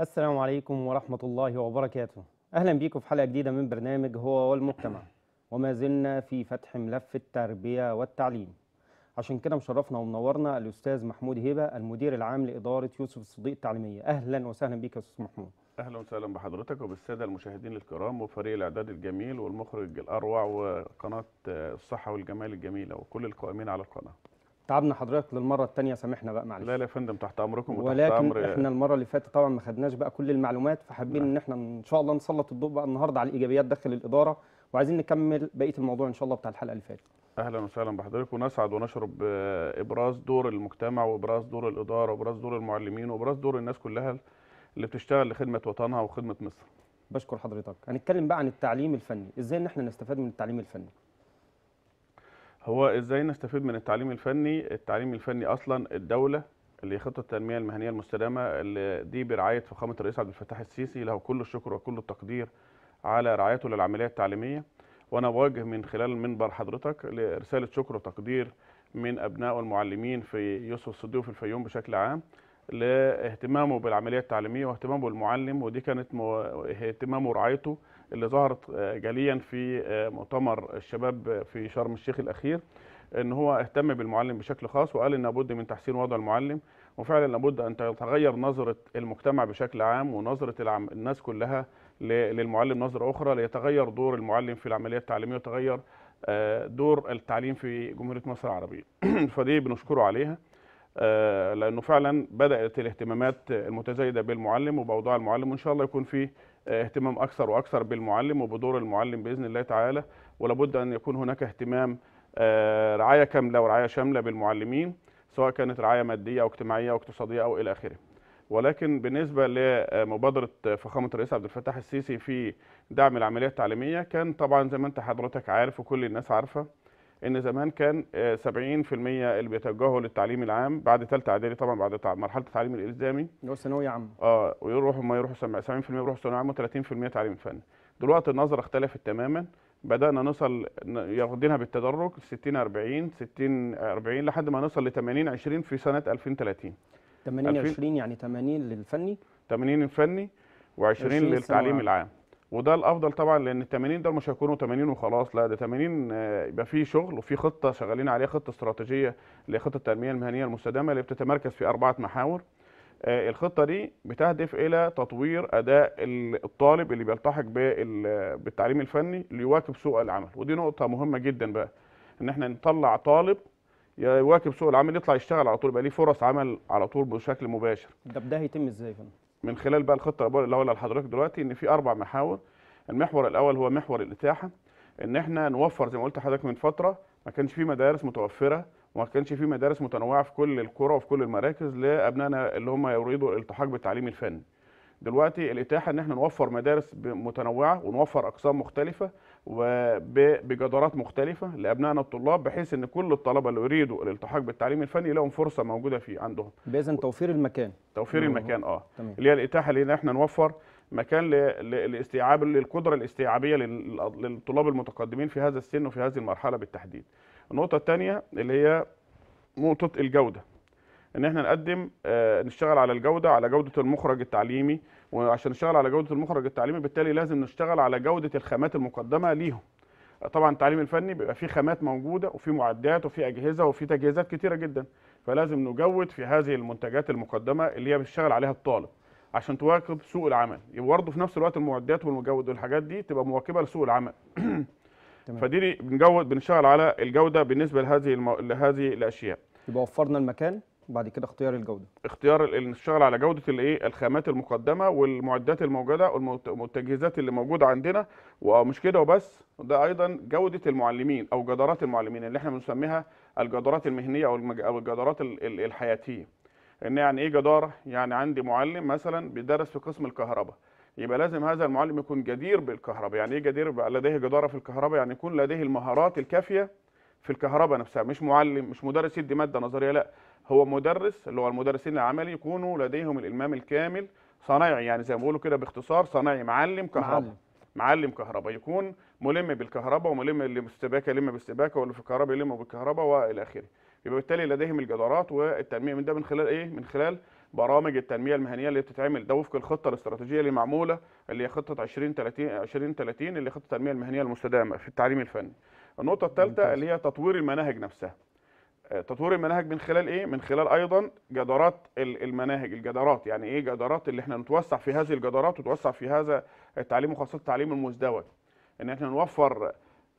السلام عليكم ورحمة الله وبركاته. أهلا بيكم في حلقة جديدة من برنامج هو والمجتمع. وما زلنا في فتح ملف التربية والتعليم. عشان كده مشرفنا ومنورنا الأستاذ محمود هبة المدير العام لإدارة يوسف الصديق التعليمية. أهلا وسهلا بيك يا أستاذ محمود. أهلا وسهلا بحضرتك وبالسادة المشاهدين الكرام وفريق الإعداد الجميل والمخرج الأروع وقناة الصحة والجمال الجميلة وكل القائمين على القناة. تعبنا حضرتك للمرة التانية سامحنا بقى معلش. لا لا يا فندم تحت أمركم وتحت ولكن أمر إحنا المرة اللي فاتت طبعا ما خدناش بقى كل المعلومات فحابين نعم. إن إحنا إن شاء الله نسلط الضوء بقى النهارده على الإيجابيات داخل الإدارة وعايزين نكمل بقية الموضوع إن شاء الله بتاع الحلقة اللي فاتت. أهلا وسهلا بحضرتك ونسعد ونشرب بابراز دور المجتمع وإبراز دور الإدارة وإبراز دور المعلمين وإبراز دور الناس كلها اللي بتشتغل لخدمة وطنها وخدمة مصر. بشكر حضرتك. هنتكلم بقى عن التعليم الفني إزاي إن إحنا نستفاد من التعليم الفني؟ هو إزاي نستفيد من التعليم الفني؟ التعليم الفني أصلا الدولة اللي خطة التنمية المهنية المستدامة اللي دي برعاية فخامة الرئيس عبد الفتاح السيسي له كل الشكر وكل التقدير على رعايته للعملية التعليمية. وأنا بوجه من خلال منبر حضرتك لرسالة شكر وتقدير من أبناء المعلمين في يوسف الصديق وفي الفيوم بشكل عام لاهتمامه بالعملية التعليمية واهتمامه بالمعلم ودي كانت اهتمامه ورعايته اللي ظهرت آه، جليا في آه، مؤتمر الشباب في شرم الشيخ الأخير إن هو اهتم بالمعلم بشكل خاص وقال إن لابد من تحسين وضع المعلم وفعلا لابد أن تتغير نظرة المجتمع بشكل عام ونظرة العم... الناس كلها. للمعلم نظرة أخرى ليتغير دور المعلم في العملية التعليمية وتغير آه، دور التعليم في جمهورية مصر العربية فدي بنشكره عليها لأنه فعلا بدأت الاهتمامات المتزايدة بالمعلم وبأوضاع المعلم وإن شاء الله يكون في اهتمام أكثر وأكثر بالمعلم وبدور المعلم بإذن الله تعالى ولابد أن يكون هناك اهتمام آه، رعاية كاملة ورعاية شاملة بالمعلمين سواء كانت رعاية مادية أو اجتماعية أو اقتصادية أو إلى آخره. ولكن بالنسبة لمبادره فخامة الرئيس عبد الفتاح السيسي في دعم العملية التعليمية كان طبعا زي ما أنت حضرتك عارف وكل الناس عارفة إن زمان كان آه، 70% اللي بيتوجهوا للتعليم العام بعد ثالثه إعدادي طبعا بعد مرحلة التعليم الإلزامي. اللي هو ثانوية عامة. آه ويروحوا ما يروحوا سم- 70% يروحوا ثانوية عامة و30% تعليم فني. دلوقتي النظرة اختلفت تماما. بدأنا نوصل ياخدينها بالتدرج 60 40 60 40 لحد ما نوصل ل 80 20 في سنة 2030 80 2000 20 يعني 80 للفني؟ 80 الفني و20 20 للتعليم العام. وده الأفضل طبعا لأن ال 80 دول مش هيكونوا 80 وخلاص لا ده 80 آه، يبقى في شغل وفي خطة شغالين عليها خطة استراتيجية اللي هي خطة التنمية المهنية المستدامة اللي بتتمركز في أربعة محاور. آه، الخطة دي بتهدف إلى تطوير أداء ال- الطالب اللي بيلتحق بال- بالتعليم الفني ليواكب سوق العمل. ودي نقطة مهمة جدا بقى إن إحنا نطلع طالب يواكب سوق العمل يطلع يشتغل على طول يبقى ليه فرص عمل على طول بشكل مباشر. ده ده هيتم إزاي يا فندم؟ من خلال بقى الخطة اللي هقولها لحضرتك دلوقتي إن في أربع محاور. المحور الأول هو محور الإتاحة إن إحنا نوفر زي ما قلت لحضرتك من فترة ما كانش في مدارس متوفرة وما كانش في مدارس متنوعة في كل القرى وفي كل المراكز لأبنائنا اللي هم يريدوا الالتحاق بالتعليم الفني. دلوقتي الإتاحة إن إحنا نوفر مدارس متنوعة ونوفر أقسام مختلفة وبجدارات مختلفة لأبنائنا الطلاب بحيث إن كل الطلبة اللي يريدوا الالتحاق بالتعليم الفني لهم فرصة موجودة في عندهم بإذن توفير المكان توفير آه. المكان آه تمام اللي هي الإتاحة اللي إن إحنا نوفر مكان لاستيعاب للقدرة الاستيعابية لل- للطلاب المتقدمين في هذا السن وفي هذه المرحلة بالتحديد. النقطة الثانية اللي هي نقطة الجودة. إن إحنا نقدم آه، نشتغل على الجودة على جودة المخرج التعليمي وعشان نشتغل على جودة المخرج التعليمي بالتالي لازم نشتغل على جودة الخامات المقدمة ليهم. طبعا التعليم الفني بيبقى فيه خامات موجودة وفي معدات وفي أجهزة وفي تجهيزات كتيرة جدا. فلازم نجود في هذه المنتجات المقدمة اللي هي بيشتغل عليها الطالب عشان تواكب سوق العمل. يبقى برضه في نفس الوقت المعدات والمجود والحاجات دي تبقى مواكبة لسوق العمل. فدي بنجود بنشتغل على الجودة بالنسبة لهذه المو... لهذه الأشياء. يبقى وفرنا المكان؟ وبعد كده اختيار الجودة. اختيار نشتغل على جودة الايه؟ الخامات المقدمة والمعدات الموجودة والمت- والتجهيزات اللي موجودة عندنا. ومش كده وبس. ده أيضا جودة المعلمين أو جدارات المعلمين اللي إحنا بنسميها الجدارات المهنية أو الجدارات ال- ال- الحياتية. إن يعني إيه جدارة؟ يعني عندي معلم مثلا بيدرس في قسم الكهرباء. يبقى لازم هذا المعلم يكون جدير بالكهرباء. يعني إيه جدير؟ لديه جدارة في الكهرباء. يعني يكون لديه المهارات الكافية في الكهرباء نفسها مش معلم مش مدرس يدي مادة نظرية لا هو مدرس اللي هو المدرسين العملي يكونوا لديهم الإلمام الكامل صنايعي يعني زي ما بيقولوا كده باختصار صنايعي معلم كهرباء معلم. معلم كهرباء يكون ملم بالكهرباء وملم اللي بالسباكه يلم بالسباكه واللي في الكهرباء يلم بالكهرباء وإلى آخره يبقى بالتالي لديهم الجدارات والتنمية من ده من خلال إيه من خلال برامج التنمية المهنية اللي بتتعمل ده وفق الخطة الاستراتيجية اللي معمولة اللي هي خطة 2030 2030 اللي هي خطة التنمية المهنية المستدامة في التعليم الفني. النقطة الثالثه. اللي هي تطوير المناهج نفسها. آه، تطوير المناهج من خلال إيه؟ من خلال أيضا جدارات ال- المناهج، الجدارات يعني إيه جدارات اللي إحنا نتوسع في هذه الجدارات ونتوسع في هذا التعليم وخاصة التعليم المزدوج. إن إحنا نوفر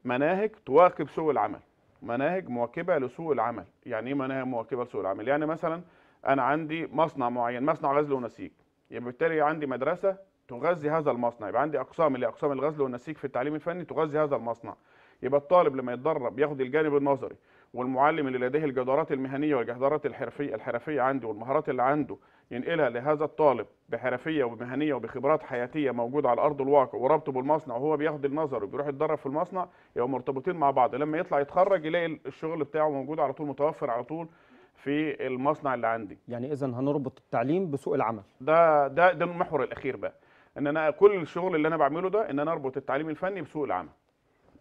مناهج تواكب سوق العمل. مناهج مواكبة لسوق العمل، يعني إيه مناهج مواكبة لسوق العمل؟ يعني مثلا أنا عندي مصنع معين، مصنع غزل ونسيج. يبقى بالتالي عندي مدرسة تغذي هذا المصنع، يبقى عندي أقسام اللي أقسام الغزل والنسيج في التعليم الفني تغذي هذا المصنع. يبقى الطالب لما يتدرب ياخد الجانب النظري والمعلم اللي لديه الجدارات المهنية والجدارات الحرفيه الحرفية عنده والمهارات اللي عنده ينقلها لهذا الطالب بحرفية وبمهنية وبخبرات حياتية موجودة على أرض الواقع وربطه بالمصنع وهو بياخد النظر وبيروح يتدرب في المصنع يبقوا مرتبطين مع بعض. لما يطلع يتخرج يلاقي الشغل بتاعه موجود على طول متوفر على طول في المصنع اللي عندي. يعني اذا هنربط التعليم بسوق العمل. ده ده ده المحور الأخير بقى. إن أنا كل الشغل اللي أنا بعمله ده إن أنا أربط التعليم الفني بسوق العمل.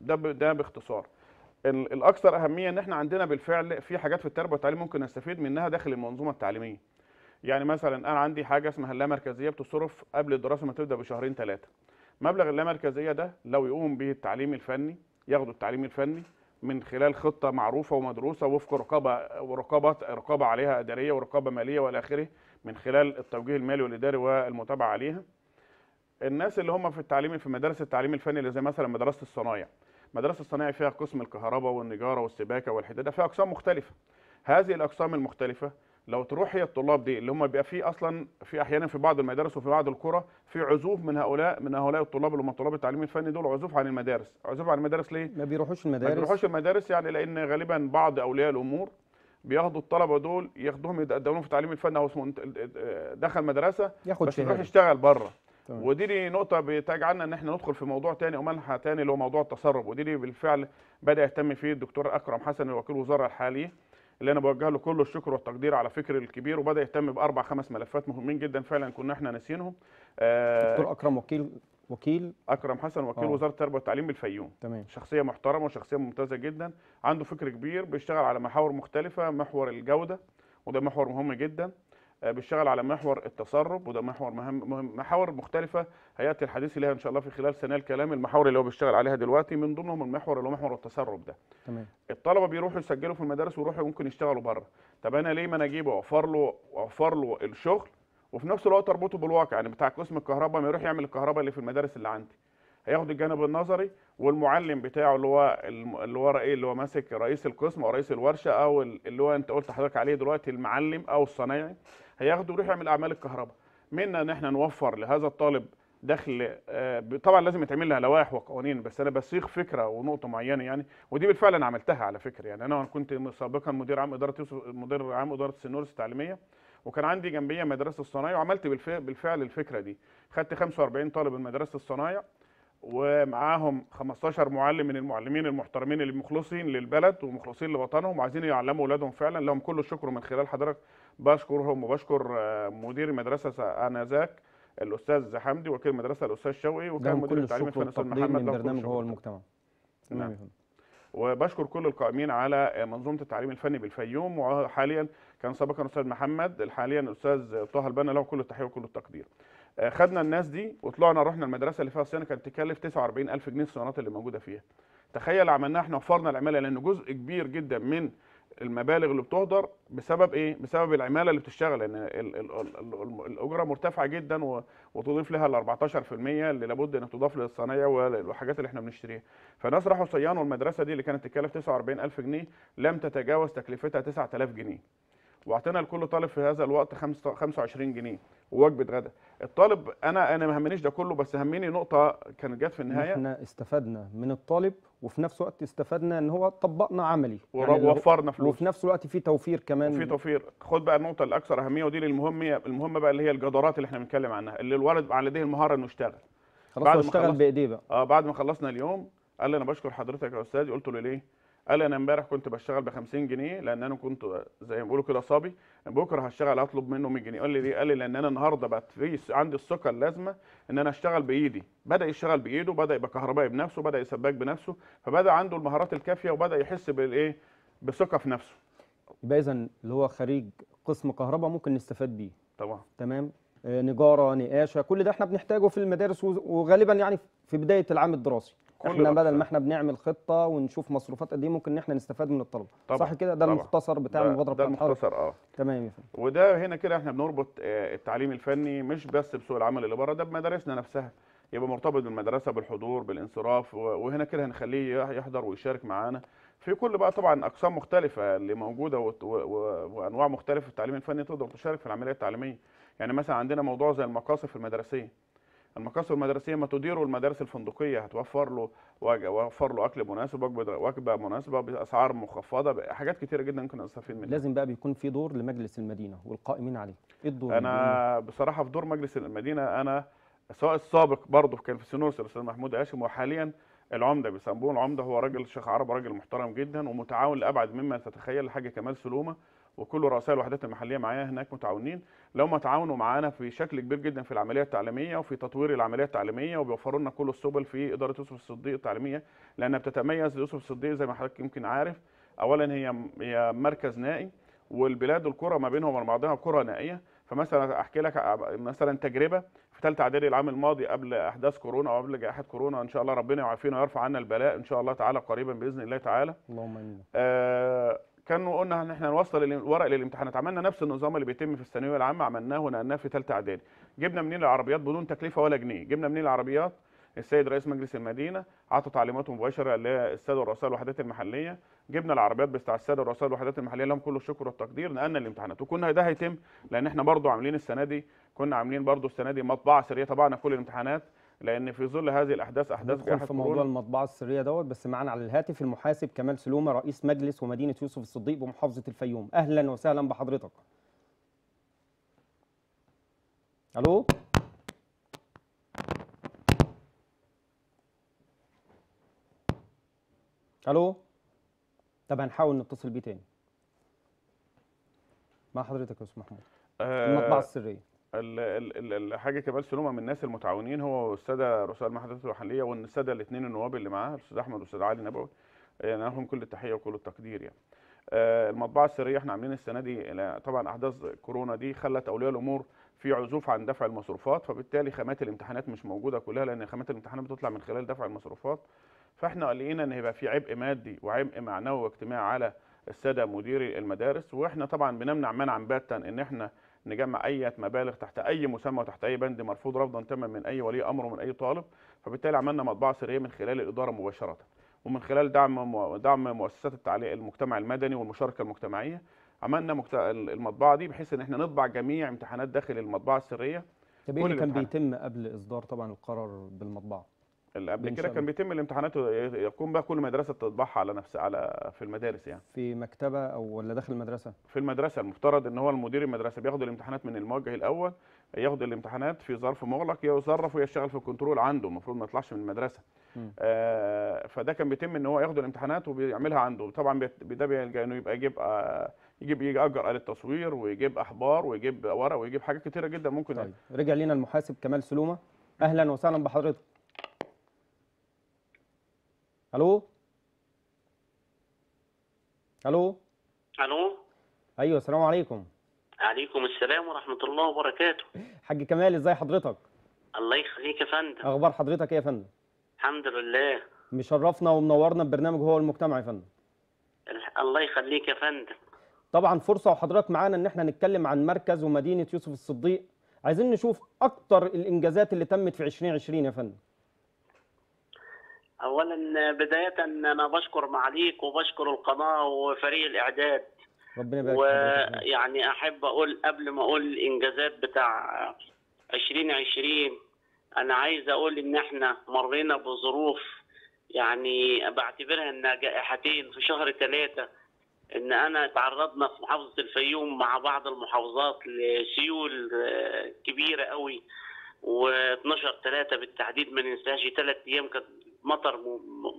ده ده باختصار. ال- الأكثر أهمية إن إحنا عندنا بالفعل في حاجات في التربيه والتعليم ممكن نستفيد منها داخل المنظومة التعليمية. يعني مثلا أنا عندي حاجة اسمها اللامركزيه بتصرف قبل الدراسة ما تبدأ بشهرين ثلاثة مبلغ اللامركزيه ده لو يقوم به التعليم الفني ياخدوا التعليم الفني من خلال خطة معروفة ومدروسة وفق رقابة ورقابات رقابة عليها إدارية ورقابة مالية والى آخره من خلال التوجيه المالي والإداري والمتابعة عليها. الناس اللي هم في التعليم في مدارس التعليم الفني اللي زي مثلا مدرسة الصنايع مدرسة الصنايع فيها قسم الكهرباء والنجارة والسباكة والحدادة فيها أقسام مختلفة. هذه الأقسام المختلفة لو تروح هي الطلاب دي اللي هم بيبقى في أصلا في أحيانا في بعض المدارس وفي بعض القرى في عزوف من هؤلاء من هؤلاء الطلاب اللي هم طلاب التعليم الفني دول عزوف عن المدارس. عزوف عن المدارس ليه؟ ما بيروحوش ما المدارس. بيروحوش المدارس يعني لأن غالبا بعض أولياء الأمور بياخدوا الطلبة دول ياخدوهم يقدموهم في التعليم الفني أو اسمه دخل مدرسة ياخد بس يروح يشتغل بره. ودي دي نقطة بتجعلنا إن إحنا ندخل في موضوع تاني منحى تاني اللي هو موضوع التسرب ودي دي بالفعل بدأ يهتم فيه الدكتور أكرم حسن وكيل الوزارة الحالي اللي أنا بوجه له كل الشكر والتقدير على فكر الكبير. وبدأ يهتم بأربع خمس ملفات مهمين جدا فعلا كنا إحنا ناسينهم. آه، دكتور أكرم وكيل وكيل. أكرم حسن وكيل آه. وزارة التربية والتعليم بالفيوم. تمام. شخصية محترمة وشخصية ممتازة جدا. عنده فكر كبير بيشتغل على محاور مختلفة محور الجودة وده محور مهم جدا. بيشتغل على محور التسرب وده محور مهم, مهم محاور مختلفة هيأتي الحديث إليها إن شاء الله في خلال سنة الكلام المحاور اللي هو بيشتغل عليها دلوقتي من ضمنهم المحور اللي هو محور التسرب ده. تمام. الطلبة بيروحوا يسجلوا في المدارس ويروحوا ممكن يشتغلوا بره. طب أنا ليه ما أنا أجيبه وأوفر له وأوفر له الشغل وفي نفس الوقت أربطه بالواقع؟ يعني بتاع قسم الكهرباء ما يروح يعمل الكهرباء اللي في المدارس اللي عندي. هياخد الجانب النظري والمعلم بتاعه اللي هو اللي هو إيه اللي هو ماسك رئيس القسم أو رئيس الورشة أو ال- اللي هو أنت قلت حضرتك عليه دلوقتي المعلم أو الصنايعي هياخده ويروح يعمل أعمال الكهرباء. منا إن إحنا نوفر لهذا الطالب دخل آه، طبعا لازم يتعمل لها لوائح وقوانين بس أنا بصيغ فكرة ونقطة معينة يعني ودي بالفعل أنا عملتها على فكرة يعني. أنا كنت سابقا مدير عام إدارة يوسف مدير عام إدارة السنورس التعليمية وكان عندي جنبية مدرسة الصنايع وعملت بالف- بالفعل الفكرة دي. خدت 45 طالب من مدرسة الصنايع ومعاهم 15 معلم من المعلمين المحترمين اللي مخلصين للبلد ومخلصين لوطنهم وعايزين يعلموا اولادهم فعلا لهم كل الشكر من خلال حضرتك بشكرهم وبشكر آه، مدير المدرسة آنذاك الأستاذ حمدي وكيل المدرسة الأستاذ شوقي وكان مدير التعليم الفني الاستاذ محمد من برنامج هو. المجتمع نعم. وبشكر كل القائمين على منظومة التعليم الفني بالفيوم وحاليا كان سابقا الاستاذ محمد حاليا الاستاذ طه البنا له كل التحية وكل التقدير. آه، خدنا الناس دي وطلعنا رحنا المدرسة اللي فيها صيانة كانت تكلف 49000 جنيه الصيانات اللي موجوده فيها. تخيل عملناها إحنا وفرنا العمالة لأن جزء كبير جدا من المبالغ اللي بتهدر بسبب إيه؟ بسبب العمالة اللي بتشتغل لأن ال- ال- ال- ال- الأجرة مرتفعة جدا وتضيف لها ال 14% اللي لابد ان تضاف للصنايع والحاجات اللي إحنا بنشتريها. فالناس راحوا صيانوا المدرسة دي اللي كانت تكلف 49000 جنيه لم تتجاوز تكلفتها 9000 جنيه. واعطينا لكل طالب في هذا الوقت خمسة- 25 جنيه ووجبة غدا. الطالب أنا أنا ما همنيش ده كله بس همني نقطة كانت جت في النهاية. إحنا استفدنا من الطالب وفي نفس الوقت استفدنا إن هو طبقنا عملي. هو- ووفرنا فلوس. وفي نفس الوقت في توفير كمان. وفي توفير. خد بقى النقطة الأكثر أهمية ودي المهمه المهمة بقى اللي هي الجدارات اللي إحنا بنتكلم عنها اللي الولد على لديه المهارة إنه يشتغل. خلاص بعد هو ما اشتغل بإيديه بقى. آه بعد ما خلصنا اليوم قال لي أنا بشكر حضرتك يا أستاذ قلت له ليه؟ قال أنا امبارح كنت بشتغل ب 50 جنيه لأن أنا كنت زي ما بيقولوا كده صبي. بكرة هشتغل أطلب منه 100 جنيه. قال لي ليه؟ قال لي لأن أنا النهارده بقت في عندي الثقة اللازمة إن أنا أشتغل بإيدي. بدأ يشتغل بإيده بدأ يبقى كهربائي بنفسه بدأ يسباك بنفسه فبدأ عنده المهارات الكافية وبدأ يحس بالإيه؟ بثقة في نفسه. يبقى اذا اللي هو خريج قسم كهرباء ممكن نستفاد بيه. طبعا. تمام؟ آه، نجارة نقاشة كل ده إحنا بنحتاجه في المدارس وغالبا يعني في بداية العام الدراسي. إحنا بدل. ما إحنا بنعمل خطة ونشوف مصروفات قد إيه ممكن إن إحنا نستفاد من الطلبه طبعا، صح كده؟ ده. المختصر بتاع ده- المبادرة ده بتاع حضرتك المختصر آه. تمام يا فندم. وده هنا كده إحنا بنربط آه، التعليم الفني مش بس بسوق العمل اللي بره ده بمدارسنا نفسها. يبقى مرتبط بالمدرسة بالحضور بالانصراف وهنا كده هنخليه يح- يحضر ويشارك معانا. في كل بقى طبعا أقسام مختلفة اللي موجودة وأنواع مختلفة في التعليم الفني تقدر تشارك في العملية التعليمية. يعني مثلا عندنا موضوع زي المقاصف المدرسية. المقاصف المدرسية ما تديره المدارس الفندقية هتوفر له وفر له أكل مناسب وجبة مناسبة بأسعار مخفضة حاجات كتيرة جدا ممكن نستفيد منها. لازم بقى بيكون في دور لمجلس المدينة والقائمين عليه. إيه الدور أنا بصراحة في دور مجلس المدينة أنا سواء السابق برضه كان في سنوس الأستاذ محمود هاشم وحاليا العمدة بيسموه العمدة هو راجل شيخ عرب راجل محترم جدا ومتعاون لأبعد مما تتخيل الحاج كمال سلومة. وكل رؤساء الوحدات المحلية معايا هناك متعاونين. لو ما تعاونوا معانا في شكل كبير جدا في العملية التعليمية وفي تطوير العملية التعليمية وبيوفروا لنا كل السبل في إدارة يوسف الصديق التعليمية لانها بتتميز يوسف الصديق زي ما حضرتك يمكن عارف اولا هي هي مركز نائي والبلاد القرى ما بينهم وبين بعضها قرى نائية. فمثلا أحكي لك مثلا تجربة في ثالثه إعدادي العام الماضي قبل أحداث كورونا أو قبل جائحة كورونا إن شاء الله ربنا يعافينا ويرفع عنا البلاء إن شاء الله تعالى قريبا بإذن الله تعالى. اللهم آمين. آه كانوا قلنا إن إحنا نوصل الورق للامتحانات. عملنا نفس النظام اللي بيتم في الثانوية العامة عملناه ونقلناه في ثالثه إعدادي. جبنا منين العربيات بدون تكلفة ولا جنيه؟ جبنا منين العربيات؟ السيد رئيس مجلس المدينة عطى تعليمات مباشرة للساده ورؤساء الوحدات المحلية. جبنا العربيات بتاع الساده ورؤساء الوحدات المحلية. لهم كل الشكر والتقدير. نقلنا الامتحانات. وكنا ده هيتم لأن إحنا برضو عاملين السنة دي كنا عاملين برضو السنة دي مطبعة سرية. طبعنا كل الامتحانات لأن في ظل هذه الأحداث أحداث ندخل في موضوع المطبعة السرية دوت بس معانا على الهاتف المحاسب كمال سلومة رئيس مجلس ومدينة يوسف الصديق بمحافظة الفيوم. أهلا وسهلا بحضرتك. ألو؟ ألو؟ طب هنحاول نتصل بيه تاني. مع حضرتك يا أستاذ محمود. آه، المطبعة السرية. ال- ال- ال- الحاج كمال سلومه من الناس المتعاونين هو والساده رؤساء المحافظات المحليه والساده الاثنين النواب اللي معاه الأستاذ أحمد والأستاذ علي نبوي يعني لهم كل التحية وكل التقدير يعني. آه، المطبعة السرية إحنا عاملين السنة دي طبعا أحداث كورونا دي خلت أولياء الأمور في عزوف عن دفع المصروفات فبالتالي خامات الامتحانات مش موجودة كلها لأن خامات الامتحانات بتطلع من خلال دفع المصروفات فإحنا لقينا إن هيبقى في عبء مادي وعبء معنوي واجتماعي على السادة مديري المدارس وإحنا طبعا بنمنع منعا باتا إن إحنا نجمع أي مبالغ تحت أي مسمى وتحت أي بند مرفوض رفضا تاما من أي ولي أمر ومن أي طالب فبالتالي عملنا مطبعة سرية من خلال الإدارة مباشرة ومن خلال دعم دعم مؤسسات التعليق المجتمع المدني والمشاركة المجتمعية عملنا. المطبعة دي بحيث إن إحنا نطبع جميع امتحانات داخل المطبعة السرية طب إيه اللي كان. بيتم قبل إصدار طبعا القرار بالمطبعة اللي قبل كده كان بيتم الامتحانات يقوم بقى كل مدرسة تطبعها على نفسها على في المدارس يعني. في مكتبة أو ولا داخل المدرسة؟ في المدرسة المفترض إن هو المدير المدرسة بياخد الامتحانات من الموجه الأول ياخد الامتحانات في ظرف مغلق يصرف ويشتغل في الكنترول عنده المفروض ما يطلعش من المدرسة. آه فده كان بيتم إن هو ياخد الامتحانات وبيعملها عنده. طبعا ده بيلجأ إنه يبقى يجيب آه يجيب يأجر آلة تصوير ويجيب احبار ويجيب ورق ويجيب حاجات كتيرة جدا ممكن طيب. رجع لينا المحاسب كمال سلومة. أهلا وسهلا بحضرتك. ألو؟ ألو؟ ألو؟ أيوه السلام عليكم. عليكم السلام ورحمة الله وبركاته. حاج كمال إزاي حضرتك؟ الله يخليك يا فندم. أخبار حضرتك إيه يا فندم؟ الحمد لله. مشرفنا ومنورنا ببرنامج هو المجتمع يا فندم. الله يخليك يا فندم. طبعا فرصة وحضرتك معانا إن إحنا نتكلم عن مركز ومدينة يوسف الصديق. عايزين نشوف أكتر الإنجازات اللي تمت في 2020 يا فندم. اولا بداية أنا بشكر معاليك وبشكر القناة وفريق الإعداد. ربنا يبارك ويعني أحب أقول قبل ما أقول الانجازات بتاع 2020 أنا عايز أقول إن إحنا مرينا بظروف يعني بعتبرها إنها جائحتين في شهر ثلاثة إن أنا تعرضنا في محافظة الفيوم مع بعض المحافظات لسيول آه، كبيرة قوي و12 3 بالتحديد ما ننساش ثلاث أيام كانت مطر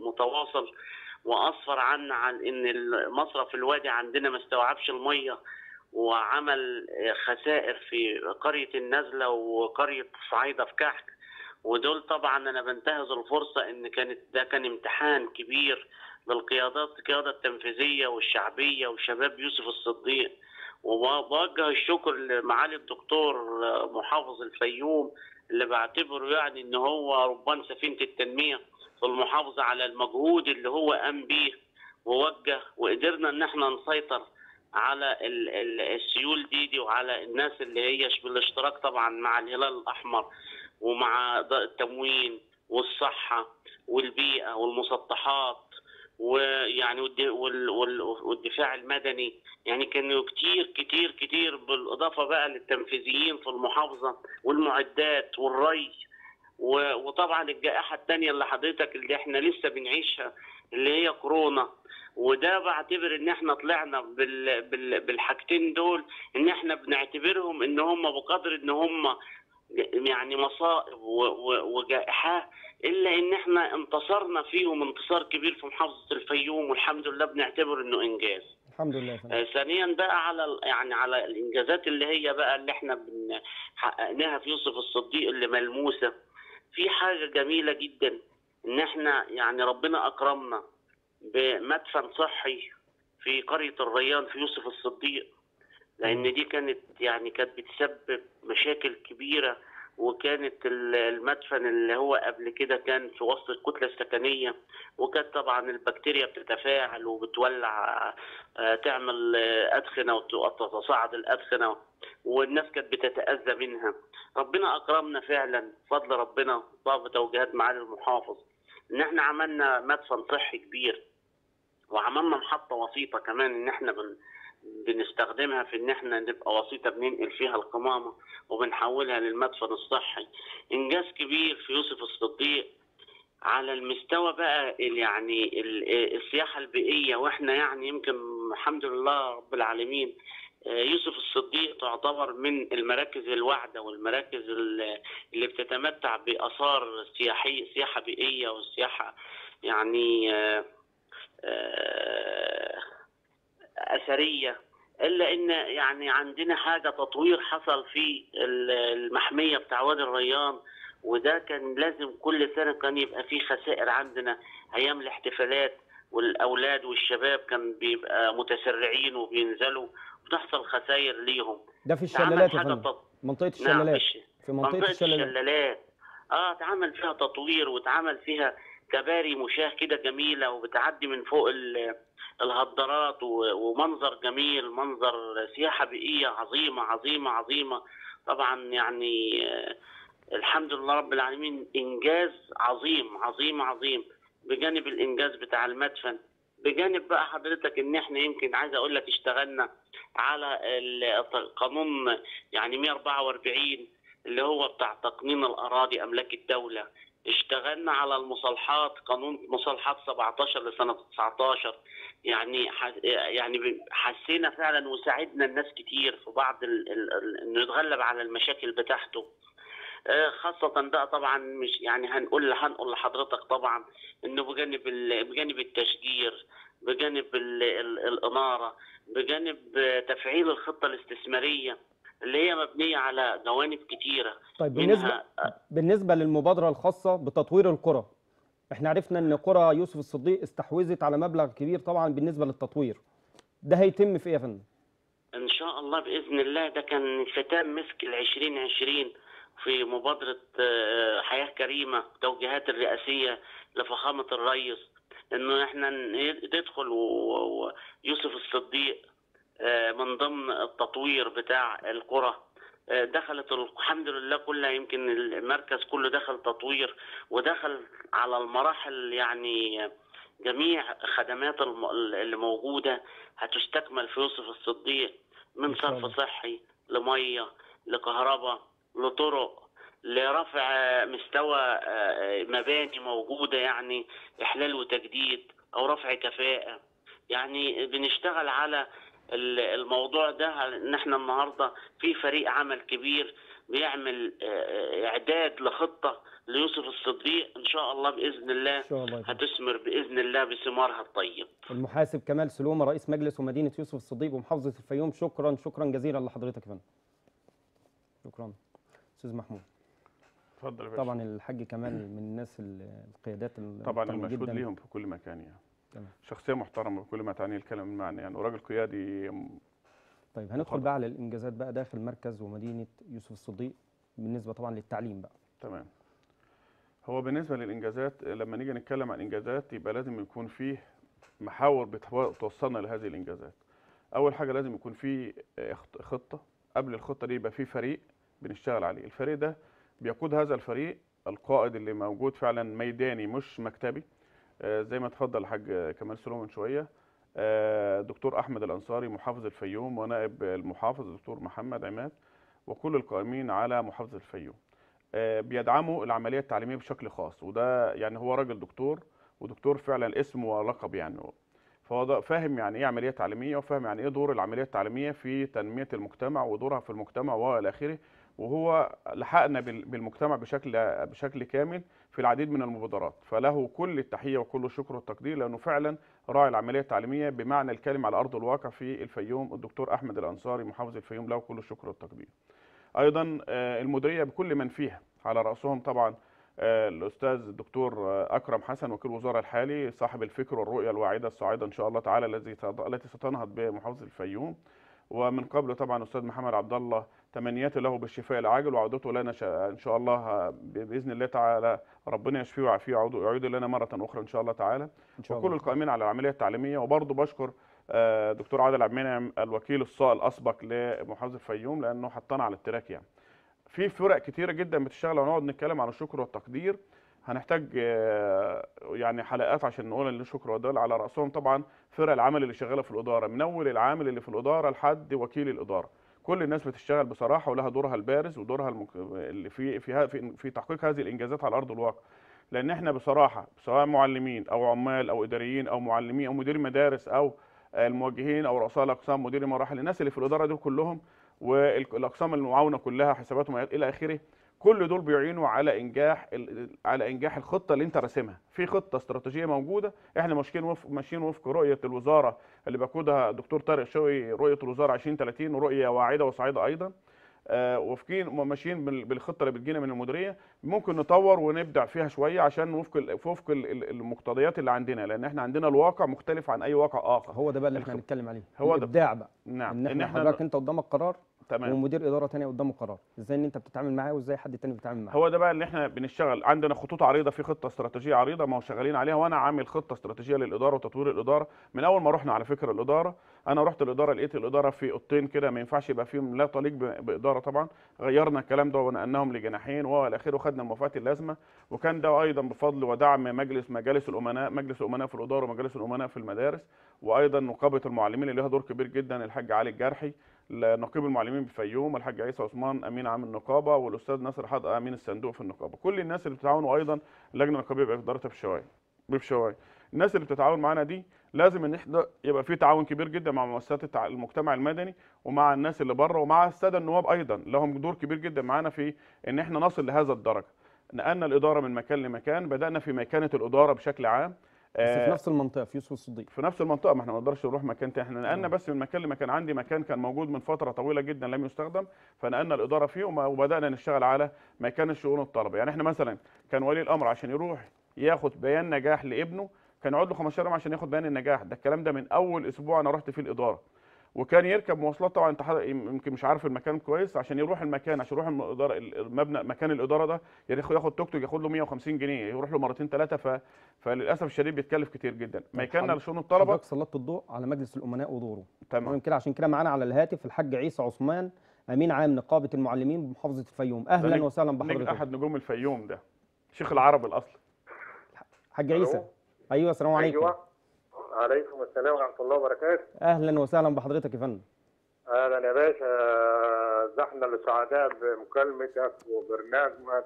متواصل واسفر عنا عن إن المصرف الوادي عندنا ما استوعبش المية وعمل خسائر في قرية النزلة وقرية صعيدة في كحك. ودول طبعا أنا بنتهز الفرصة إن كانت ده كان امتحان كبير للقيادات القيادة التنفيذية والشعبية وشباب يوسف الصديق. وبوجه الشكر لمعالي الدكتور محافظ الفيوم اللي بعتبره يعني إن هو ربان سفينة التنمية. في المحافظه على المجهود اللي هو قام بيه ووجه وقدرنا إن إحنا نسيطر على ال- ال- السيول دي دي وعلى الناس اللي هي بالاشتراك طبعا مع الهلال الأحمر ومع التموين والصحة والبيئة والمسطحات ويعني والد- وال- وال- والدفاع المدني. يعني كانوا كتير كتير كتير بالإضافة بقى للتنفيذيين في المحافظة والمعدات والري وطبعا الجائحة الثانية اللي حضرتك اللي إحنا لسه بنعيشها اللي هي كورونا. وده بعتبر إن إحنا طلعنا بال بال بالحاجتين دول إن إحنا بنعتبرهم إن هم بقدر إن هم يعني مصائب و- و- وجائحات إلا إن إحنا انتصرنا فيهم انتصار كبير في محافظة الفيوم والحمد لله بنعتبر إنه إنجاز. الحمد لله آه، ثانيا بقى على يعني على الإنجازات اللي هي بقى اللي إحنا حققناها في يوسف الصديق اللي ملموسة. في حاجة جميلة جدا إن إحنا يعني ربنا أكرمنا بمدفن صحي في قرية الريان في يوسف الصديق لأن دي كانت يعني كانت بتسبب مشاكل كبيرة وكانت ال- المدفن اللي هو قبل كده كان في وسط الكتلة السكنية وكانت طبعا البكتيريا بتتفاعل وبتولع آه، تعمل آه، وت- وتتصاعد الأدخنة والناس كانت بتتأذى منها. ربنا أكرمنا فعلا بفضل ربنا طاب توجيهات معالي المحافظ. إن إحنا عملنا مدفن صحي كبير وعملنا محطة وسيطة كمان إن إحنا بن بنستخدمها في إن إحنا نبقى وسيطة بننقل فيها القمامة وبنحولها للمدفن الصحي. إنجاز كبير في يوسف الصديق. على المستوى بقى يعني ال- السياحة البيئية وإحنا يعني يمكن الحمد لله رب العالمين آه، يوسف الصديق تعتبر من المراكز الواعدة والمراكز ال- اللي بتتمتع بآثار سياحية سياحة بيئية وسياحة يعني آه، آه، أثرية إلا إن يعني عندنا حاجة تطوير حصل في ال- المحمية بتاع وادي الريان وده كان لازم كل سنة كان يبقى فيه خسائر عندنا أيام الاحتفالات والأولاد والشباب كان بيبقى متسرعين وبينزلوا وتحصل خسائر ليهم. ده في الشلالات يا فندم. تط- منطقة نعم الشلالات. مش في منطقة منطقة الشلالات. الشلالات. آه اتعمل فيها تطوير واتعمل فيها كباري مشاه كده جميلة وبتعدي من فوق ال- الهضارات ومنظر جميل منظر سياحة بيئية عظيمة عظيمة عظيمة. طبعا يعني آه، الحمد لله رب العالمين إنجاز عظيم عظيم عظيم. بجانب الإنجاز بتاع المدفن. بجانب بقى حضرتك إن إحنا يمكن عايز أقول لك اشتغلنا على ال- قانون يعني 144 اللي هو بتاع تقنين الأراضي أملاك الدولة. اشتغلنا على المصالحات قانون مصالحات 17 لسنة 19 يعني يعني حسينا فعلا وساعدنا الناس كتير في بعض إنه يتغلب على المشاكل بتاعته. آه، خاصة بقى طبعا مش يعني هنقول هنقول لحضرتك طبعا إنه بجانب بجانب التشجير بجانب ال- ال- الإنارة بجانب تفعيل الخطة الاستثمارية اللي هي مبنية على جوانب كتيرة. طيب بالنسبة منها بالنسبة للمبادرة الخاصة بتطوير القرى إحنا عرفنا إن قرى يوسف الصديق استحوذت على مبلغ كبير طبعا بالنسبة للتطوير. ده هيتم في إيه يا فندم؟ إن شاء الله بإذن الله ده كان ختام مسك ال 2020 في مبادرة آه، حياة كريمة توجيهات الرئاسية لفخامة الرئيس إنه إحنا و- ويوسف الصديق من ضمن التطوير بتاع القرى. آه، دخلت الحمد لله كلها يمكن المركز كله دخل تطوير ودخل على المراحل يعني جميع خدمات اللي موجودة. هتستكمل في يوسف الصديق من. صرف صحي لمية لكهرباء لطرق لرفع مستوى آه، مباني موجودة يعني إحلال وتجديد أو رفع كفاءة. يعني بنشتغل على الموضوع ده إن إحنا النهارده في فريق عمل كبير بيعمل آه، إعداد لخطة ليوسف الصديق. إن شاء الله بإذن الله إن شاء الله. هتثمر بإذن الله بثمارها الطيب. المحاسب كمال سلومة رئيس مجلس ومدينة يوسف الصديق بمحافظة الفيوم. شكرا شكرا جزيلا لحضرتك يا فندم. شكرا. أستاذ محمود. اتفضل يا باشا. طبعا الحاج كمال من الناس ال- القيادات طبعا المشهود ليهم في كل مكان يعني. تمام. شخصية محترمة بكل ما تعنيه الكلام المعنى يعني وراجل قيادي طيب هندخل. بقى على الانجازات بقى داخل مركز ومدينة يوسف الصديق بالنسبة طبعا للتعليم بقى. تمام. هو بالنسبة للإنجازات لما نيجي نتكلم عن إنجازات يبقى لازم يكون فيه محاور بتو- توصلنا لهذه الإنجازات. أول حاجة لازم يكون فيه آه، خط- خطة. قبل الخطة دي يبقى فيه فريق بنشتغل عليه. الفريق ده بيقود هذا الفريق القائد اللي موجود فعلا ميداني مش مكتبي. زي ما اتفضل الحاج كمال سلوم من شوية. آه، دكتور أحمد الأنصاري محافظ الفيوم ونائب المحافظ دكتور محمد عماد وكل القائمين على محافظه الفيوم. آه، بيدعموا العملية التعليمية بشكل خاص وده يعني هو راجل دكتور ودكتور فعلا اسم ولقب يعني. فهو فاهم يعني إيه عملية تعليمية وفاهم يعني إيه دور العملية التعليمية في تنمية المجتمع ودورها في المجتمع وإلى آخره. وهو لحقنا بال- بالمجتمع بشكل بشكل كامل في العديد من المبادرات. فله كل التحية وكل الشكر والتقدير لأنه فعلا راعي العملية التعليمية بمعنى الكلمة على أرض الواقع في الفيوم. الدكتور أحمد الأنصاري محافظ الفيوم له كل الشكر والتقدير. أيضا آه، المديرية بكل من فيها على رأسهم طبعا آه، الأستاذ الدكتور آه، أكرم حسن وكيل الوزاره الحالي صاحب الفكر والرؤية الواعدة الصاعدة إن شاء الله تعالى التي ستنهض بمحافظة الفيوم. ومن قبل طبعا الاستاذ محمد عبد الله تمنياتي له بالشفاء العاجل وعودته لنا إن شاء الله بإذن الله تعالى. ربنا يشفيه ويعافيه ويعود لنا مرة أخرى إن شاء الله تعالى. إن شاء وكل الله. القائمين على العملية التعليمية. وبرضه بشكر آه، دكتور عادل عبد المنعم الوكيل الصا الأسبق لمحافظة الفيوم لأنه حطنا على ال track يعني. في فرق كتيرة جدا بتشتغل ونقعد نتكلم عن الشكر والتقدير. هنحتاج آه، يعني حلقات عشان نقول الشكر والدول على رأسهم. طبعا فرق العمل اللي شغالة في الإدارة. من أول العامل اللي في الإدارة لحد وكيل الإدارة. كل الناس بتشتغل بصراحة ولها دورها البارز ودورها المك... اللي في في في تحقيق هذه الإنجازات على أرض الواقع. لأن إحنا بصراحة سواء معلمين أو عمال أو إداريين أو معلمين أو مدير مدارس أو الموجهين أو رؤساء الأقسام مدير المراحل الناس اللي في الإدارة دول كلهم والأقسام المعاونة كلها حسابات إلى آخره كل دول بيعينوا على إنجاح على إنجاح الخطة اللي أنت راسمها. في خطة استراتيجية موجودة إحنا ماشيين وفق ماشيين وفق رؤية الوزارة اللي بيقودها الدكتور طارق شوقي رؤية الوزارة 2030 ورؤية واعدة وصاعده أيضا. وفقين وماشيين بال- بالخطة اللي بتجينا من المديرية. ممكن نطور ونبدع فيها شوية عشان وفق وفق ال- ال- المقتضيات اللي عندنا لأن إحنا عندنا الواقع مختلف عن أي واقع آخر. هو ده بقى اللي إحنا هنتكلم عليه. هو ده. الإبداع بقى. نعم. إن إحنا حضرتك أنت قدامك قرار تمام. ومدير إدارة تاني قدامه قرار. إزاي إن أنت بتتعامل معاه وإزاي حد تاني بيتعامل معاه؟ هو ده بقى اللي إحنا بنشتغل. عندنا خطوط عريضة في خطة استراتيجية عريضة ما هو شغالين عليها وأنا عامل خطة استراتيجية للإدارة وتطوير الإدارة. من أول ما رحنا على فكرة الإدارة أنا رحت الإدارة لقيت الإدارة في أوضتين كده ما ينفعش يبقى فيهم لا طليق بإدارة طبعا. غيرنا الكلام ده ونقلناهم لجناحين والى اخره وخدنا الموافقات اللازمة. وكان ده أيضا بفضل ودعم مجلس مجالس الأمناء مجلس الأمناء في الإدارة ومجالس الأمناء في المدارس. وأيضا نقابة المعلمين اللي لها دور كبير جدا الحاج علي الجرحي نقيب المعلمين بالفيوم الحاج عيسى عثمان أمين عام النقابة والأستاذ ناصر حد أمين الصندوق في النقابة. كل الناس اللي بتتعاون وأيضا اللجنه النقابيه الشواي بشواي الناس اللي بتتعاون معانا دي لازم إن إحنا يبقى في تعاون كبير جدا مع مؤسسات المجتمع المدني ومع الناس اللي بره ومع السادة النواب أيضا. لهم دور كبير جدا معانا في إن إحنا نصل لهذا الدرجة. نقلنا الإدارة من مكان لمكان بدأنا في مكانة الإدارة بشكل عام. بس في آه، نفس المنطقة في يوسف الصديق. في نفس المنطقة ما إحنا ما نقدرش نروح مكان تاني. إحنا نقلنا آه. بس من مكان لمكان. عندي مكان كان موجود من فترة طويلة جدا لم يستخدم فنقلنا الإدارة فيه وبدأنا نشتغل على مكان الشؤون الطلبه يعني إحنا مثلا كان ولي الأمر عشان يروح ياخد بيان نجاح لابنه كان يقعد له 15 يوم عشان ياخد بيان النجاح. ده الكلام ده من أول أسبوع أنا رحت فيه الإدارة. وكان يركب مواصلات طبعا أنت يمكن مش عارف المكان كويس عشان يروح المكان عشان يروح الإدارة المبنى مكان الإدارة ده ياخد ياخد توك توك ياخد له 150 جنيه يروح له مرتين ثلاثة ف... فللأسف الشديد بيتكلف كتير جدا. مكاننا حضرتك- لشؤون الطلبة حضرتك سلطت الضوء على مجلس الأمناء ودوره؟ تمام. كده عشان كده معانا على الهاتف الحاج عيسى عثمان أمين عام نقابة المعلمين بمحافظة الفيوم. أهلا وسهلا نجم بحضرتك أحد نجوم الفيوم ده شيخ العرب الاصلي حاج؟ عيسى. أيوه السلام عليكم. أيوه. عليكم السلام ورحمة الله وبركاته. أهلا وسهلا بحضرتك يا فندم. أهلا يا باشا. إحنا اللي سعداء بمكالمتك وبرنامجك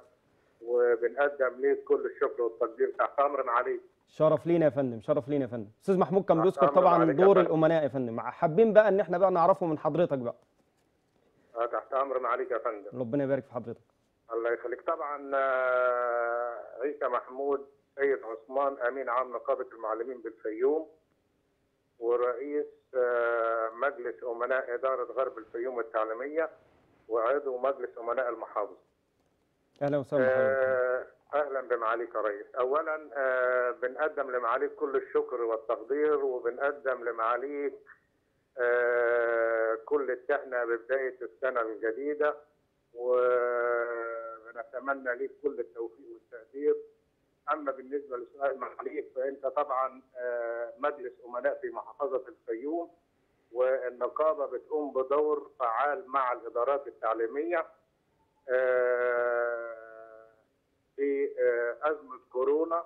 وبنقدم ليك كل الشكر والتقدير تحت امرنا عليك. شرف لينا يا فندم شرف لينا يا فندم. أستاذ محمود كان بيذكر طبعا دور. الأمناء يا فندم. حابين بقى إن إحنا بقى نعرفه من حضرتك بقى. آه، تحت امرنا عليك يا فندم. ربنا يبارك في حضرتك. الله يخليك. طبعا آه، عيسى محمود سيد عثمان أمين عام نقابة المعلمين بالفيوم ورئيس آه، مجلس أمناء إدارة غرب الفيوم التعليميه وعضو مجلس أمناء المحافظة. أهلا وسهلا آه، أهلا بمعاليك يا ريس. اولا آه، بنقدم لمعاليك كل الشكر والتقدير وبنقدم لمعاليك كل التهنئة ببداية السنة الجديدة ونتمنى ليك كل التوفيق والتقدير. أما بالنسبة لسؤال معاليك فأنت طبعا آه، مجلس أمناء في محافظة الفيوم والنقابة بتقوم بدور فعال مع الإدارات التعليمية آه، في آه، أزمة كورونا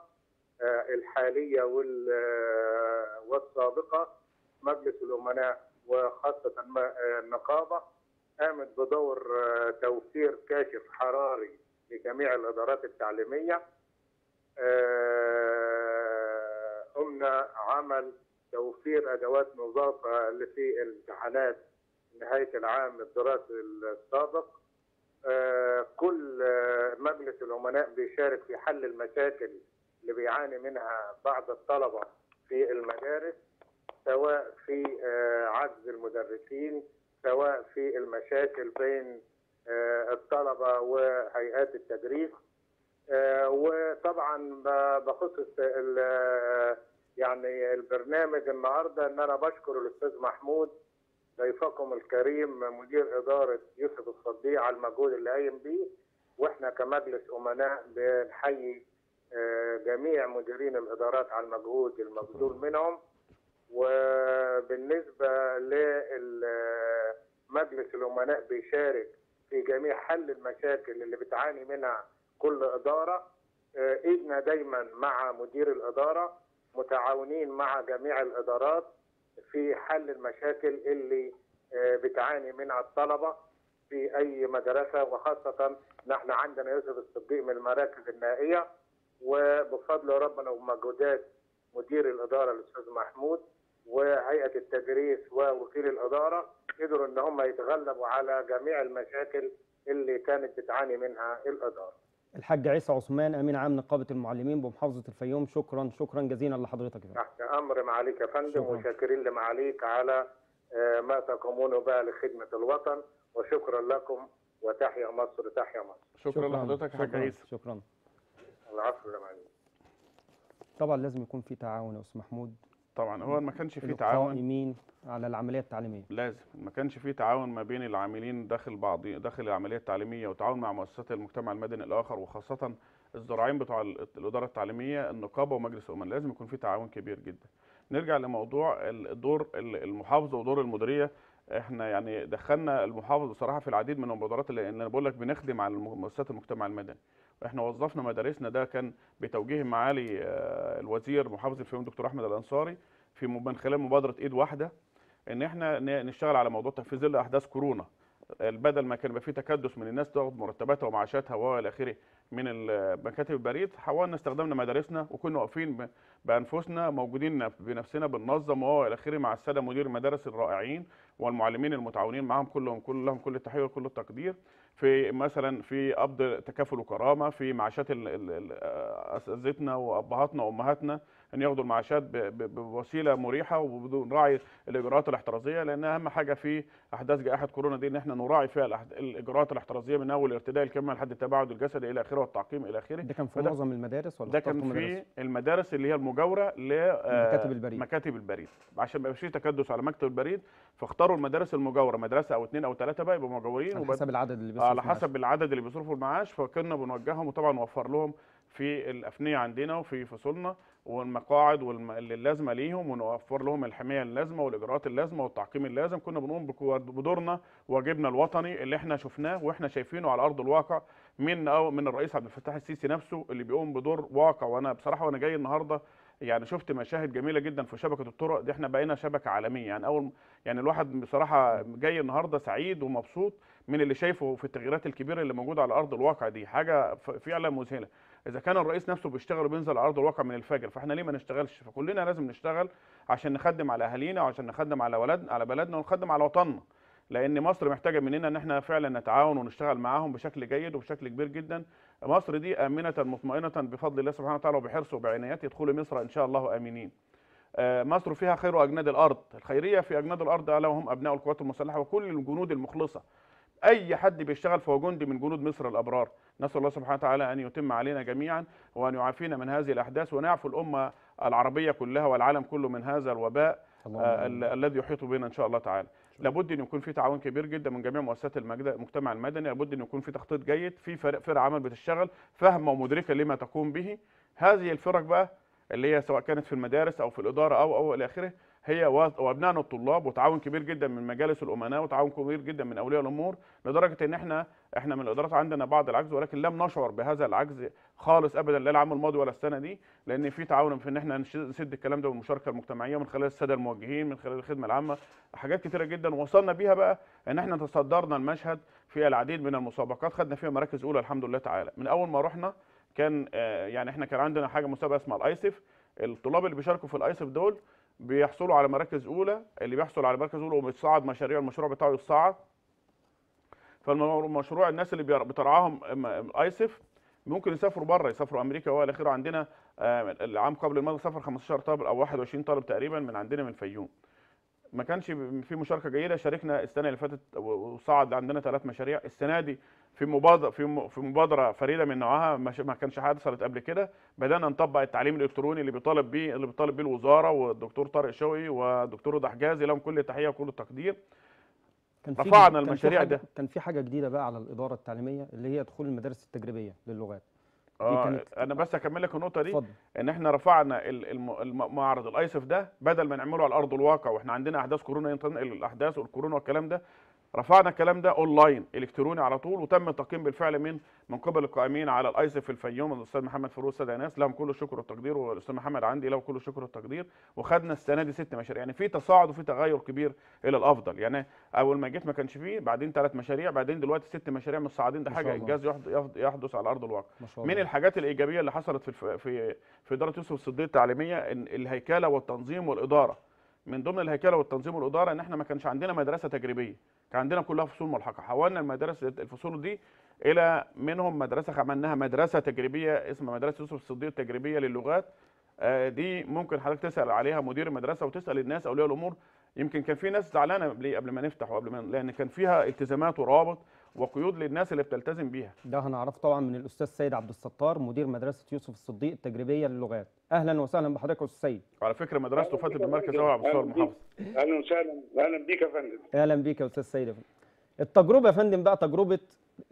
الحالية وال- آه، والسابقة. مجلس م- آه، النقابة قامت بدور توفير كاشف حراري لجميع الإدارات التعليمية. آه، قمنا عمل توفير أدوات نظافة في امتحانات نهاية العام الدراسي السابق. آه، كل آه، مجلس الأمناء بيشارك في حل المشاكل اللي بيعاني منها بعض الطلبة في المدارس سواء في آه، عجز المدرسين سواء في المشاكل بين آه، الطلبة وهيئات التدريس. آه، وطبعا ب- بخص ال- يعني البرنامج النهارده إن أنا بشكر الأستاذ محمود ضيفكم الكريم مدير إدارة يوسف الصديق على المجهود اللي قايم بيه وإحنا كمجلس أمناء بنحيي آه، جميع مديرين الإدارات على المجهود المبذول منهم. وبالنسبة لمجلس الأمناء بيشارك في جميع حل المشاكل اللي بتعاني منها كل إدارة آه، ايدنا دايما مع مدير الإدارة متعاونين مع جميع الإدارات في حل المشاكل اللي آه، بتعاني منها الطلبة في أي مدرسة وخاصة نحن عندنا يوسف الصديق من المراكز النائية وبفضل ربنا ومجهودات مدير الإدارة الأستاذ محمود وهيئة التدريس ووكيل الإدارة قدروا إن هم يتغلبوا على جميع المشاكل اللي كانت بتعاني منها الإدارة. الحاج عيسى عثمان أمين عام نقابة المعلمين بمحافظة الفيوم شكرا شكرا جزيلا لحضرتك يا. تحت أمر معاليك يا فندم شكراً. وشاكرين لمعاليك على آه، ما تقومون به لخدمة الوطن وشكرا لكم وتحيا مصر تحيا مصر. شكرا لحضرتك يا حاج شكرا عيسى شكرا العفو يا معاليك. طبعا لازم يكون في تعاون يا أستاذ محمود طبعا هو ما كانش فيه تعاون. القائمين على العملية التعليمية. لازم ما كانش فيه تعاون ما بين العاملين داخل بعض داخل العملية التعليمية وتعاون مع مؤسسات المجتمع المدني الآخر وخاصة الذراعين بتوع ال- الإدارة التعليمية النقابة ومجلس الامناء لازم يكون في تعاون كبير جدا. نرجع لموضوع الدور ال- المحافظة ودور المديرية. إحنا يعني دخلنا المحافظ بصراحة في العديد من المبادرات اللي أنا بقول لك بنخدم على مؤسسات المجتمع المدني. وإحنا وظفنا مدارسنا ده كان بتوجيه معالي آه، الوزير محافظ الفيوم دكتور أحمد الأنصاري في من خلال مبادرة إيد واحدة إن إحنا نشتغل على موضوع في ظل احداث كورونا. بدل ما كان يبقى في تكدس من الناس تاخد مرتباتها ومعاشاتها وإلى آخره من مكاتب البريد حاولنا استخدمنا مدارسنا وكنا واقفين بأنفسنا موجودين بنفسنا بننظم وإلى آخره مع السادة مدير المدارس الرائعين والمعلمين المتعاونين معاهم كلهم كل لهم كل التحية وكل التقدير. في مثلا في قبض تكافل وكرامة في معاشات ال- أساتذتنا وأبهاتنا وأمهاتنا. أن ياخدوا المعاشات بوسيلة مريحة وبدون راعي الإجراءات الاحترازية لأن أهم حاجة في أحداث جائحة كورونا دي إن إحنا نراعي فيها الإجراءات الاحترازية من أول ارتداء الكمامه لحد التباعد الجسدي إلى آخره والتعقيم إلى آخره ده كان في معظم المدارس ولا ده كان مدارس؟ في المدارس اللي هي المجاورة ل آه، البريد. مكاتب البريد عشان ما يبقاش تكدس على مكتب البريد فاختاروا المدارس المجاورة مدرسة أو اثنين أو ثلاثة بقى يبقوا مجاورين على حسب العدد اللي بيصرف على. حسب العدد اللي بيصرفوا المعاش فكنا بنوجههم وطبعا نوفر لهم في الأفنية عندنا وفي فصولنا والمقاعد والم- اللي اللازمة ليهم ونوفر لهم الحماية اللازمة والاجراءات اللازمة والتعقيم اللازم. كنا بنقوم بدورنا واجبنا الوطني اللي إحنا شفناه وإحنا شايفينه على أرض الواقع من أو من الرئيس عبد الفتاح السيسي نفسه اللي بيقوم بدور واقع. وأنا بصراحة وأنا جاي النهارده يعني شفت مشاهد جميلة جدا في شبكة الطرق. دي إحنا بقينا شبكة عالمية. يعني أول يعني الواحد بصراحة جاي النهارده سعيد ومبسوط من اللي شايفه في التغييرات الكبيرة اللي موجودة على أرض الواقع دي. حاجة فعلا مذهلة. إذا كان الرئيس نفسه بيشتغل وبينزل على أرض الواقع من الفجر فإحنا ليه ما نشتغلش؟ فكلنا لازم نشتغل عشان نخدم على أهالينا وعشان نخدم على ولدنا على بلدنا ونخدم على وطننا. لأن مصر محتاجة مننا إن إحنا فعلا نتعاون ونشتغل معاهم بشكل جيد وبشكل كبير جدا. مصر دي آمنة مطمئنة بفضل الله سبحانه وتعالى وبحرصه وبعنايته يدخلوا مصر إن شاء الله آمنين. آه، مصر فيها خير اجناد الأرض. الخيرية في أجناد الأرض الا وهم أبناء القوات المسلحة وكل الجنود المخلصة. أي حد بيشتغل فهو جندي من جنود مصر الأبرار. نسأل الله سبحانه وتعالى أن يتم علينا جميعا وأن يعافينا من هذه الأحداث ونعفو الأمة العربية كلها والعالم كله من هذا الوباء آه، الذي يحيط بنا إن شاء الله تعالى. لابد أن يكون في تعاون كبير جدا من جميع مؤسسات المجتمع المدني. لابد أن يكون في تخطيط جيد في فرق فرق عمل بتشتغل فاهمه ومدركة لما تقوم به. هذه الفرق بقى اللي هي سواء كانت في المدارس أو في الإدارة أو أو إلى آخره هي وابنائنا الطلاب وتعاون كبير جدا من مجالس الأمناء وتعاون كبير جدا من أولياء الأمور لدرجة إن إحنا إحنا من الإدارات عندنا بعض العجز ولكن لم نشعر بهذا العجز خالص ابدا لا العام الماضي ولا السنة دي لأن في تعاون في إن إحنا نسد الكلام ده بالمشاركه المجتمعية من خلال السادة الموجهين من خلال الخدمة العامة حاجات كتيرة جدا. وصلنا بيها بقى إن إحنا تصدرنا المشهد في العديد من المسابقات خدنا فيها مراكز أولى الحمد لله تعالى. من أول ما رحنا كان آه، يعني إحنا كان عندنا حاجة مسابقة اسمها الأيسف. الطلاب اللي بيشاركوا في الأيسف دول بيحصلوا على مراكز أولى اللي بيحصل على مركز أولى وبيتصعد مشاريع المشروع بتاعه يتصعد. فالمشروع الناس اللي بترعاهم آيسف ممكن يسافروا بره يسافروا أمريكا والى اخره عندنا آه، العام قبل الماضي سافر 15 طالب أو 21 طالب تقريبا من عندنا من الفيوم ما كانش في مشاركة جيدة. شاركنا السنة اللي فاتت وصعد عندنا ثلاث مشاريع. السنة دي في مبادره في في مبادرة فريدة من نوعها. ما كانش حصلت قبل كده. بدأنا نطبق التعليم الإلكتروني اللي بيطالب بيه اللي بيطالب بيه الوزارة والدكتور طارق شوقي والدكتور رضا حجازي. لهم كل التحية وكل التقدير. كان رفعنا كان المشاريع حاجة- ده. كان في حاجة جديدة بقى على الإدارة التعليمية اللي هي دخول المدارس التجريبية للغات. كانت- أنا بس اكمل لك النقطة دي اتفضل. إن إحنا رفعنا ال- الم- الم- معرض الأيسف ده بدل ما نعمله على أرض الواقع وإحنا عندنا أحداث كورونا الأحداث والكورونا والكلام ده رفعنا الكلام ده أونلاين إلكتروني على طول وتم التقييم بالفعل من من قبل القائمين على الايسف في الفيوم الأستاذ محمد فاروق سيد ناس لهم كل الشكر والتقدير والأستاذ محمد عندي له كل الشكر والتقدير. وخدنا السنة دي ست مشاريع يعني في تصاعد وفي تغير كبير إلى الأفضل. يعني أول ما جيت ما كانش فيه بعدين ثلاث مشاريع بعدين دلوقتي ست مشاريع مصاعدين ده حاجة. إنجاز يحد- يحد- يحدث على أرض الواقع. من الحاجات الإيجابية اللي حصلت في في في إدارة يوسف الصديق التعليمية إن الهيكلة والتنظيم والإدارة من ضمن الهيكلة والتنظيم والإدارة إن إحنا ما كانش عندنا مدرسة تجريبية. كان عندنا كلها فصول ملحقة. حولنا المدارس الفصول دي إلى منهم مدرسة عملناها مدرسة تجريبية اسمها مدرسة يوسف الصديق التجريبية للغات. آه، دي ممكن حضرتك تسأل عليها مدير المدرسة وتسأل الناس أولياء الأمور. يمكن كان في ناس زعلانة ليه قبل ما نفتح وقبل ما لأن كان فيها التزامات وروابط وقيود للناس اللي بتلتزم بيها. ده هنعرفه طبعا من الأستاذ سيد عبد الستار مدير مدرسة يوسف الصديق التجريبية للغات. أهلا وسهلا بحضرتك يا أستاذ سيد. على فكرة مدرسته فاتت بمركز اول على مستوى المحافظة. أهلا وسهلا. أهلا بيك يا فندم. أهلا بيك يا أستاذ سيد. التجربة يا فندم بقى تجربة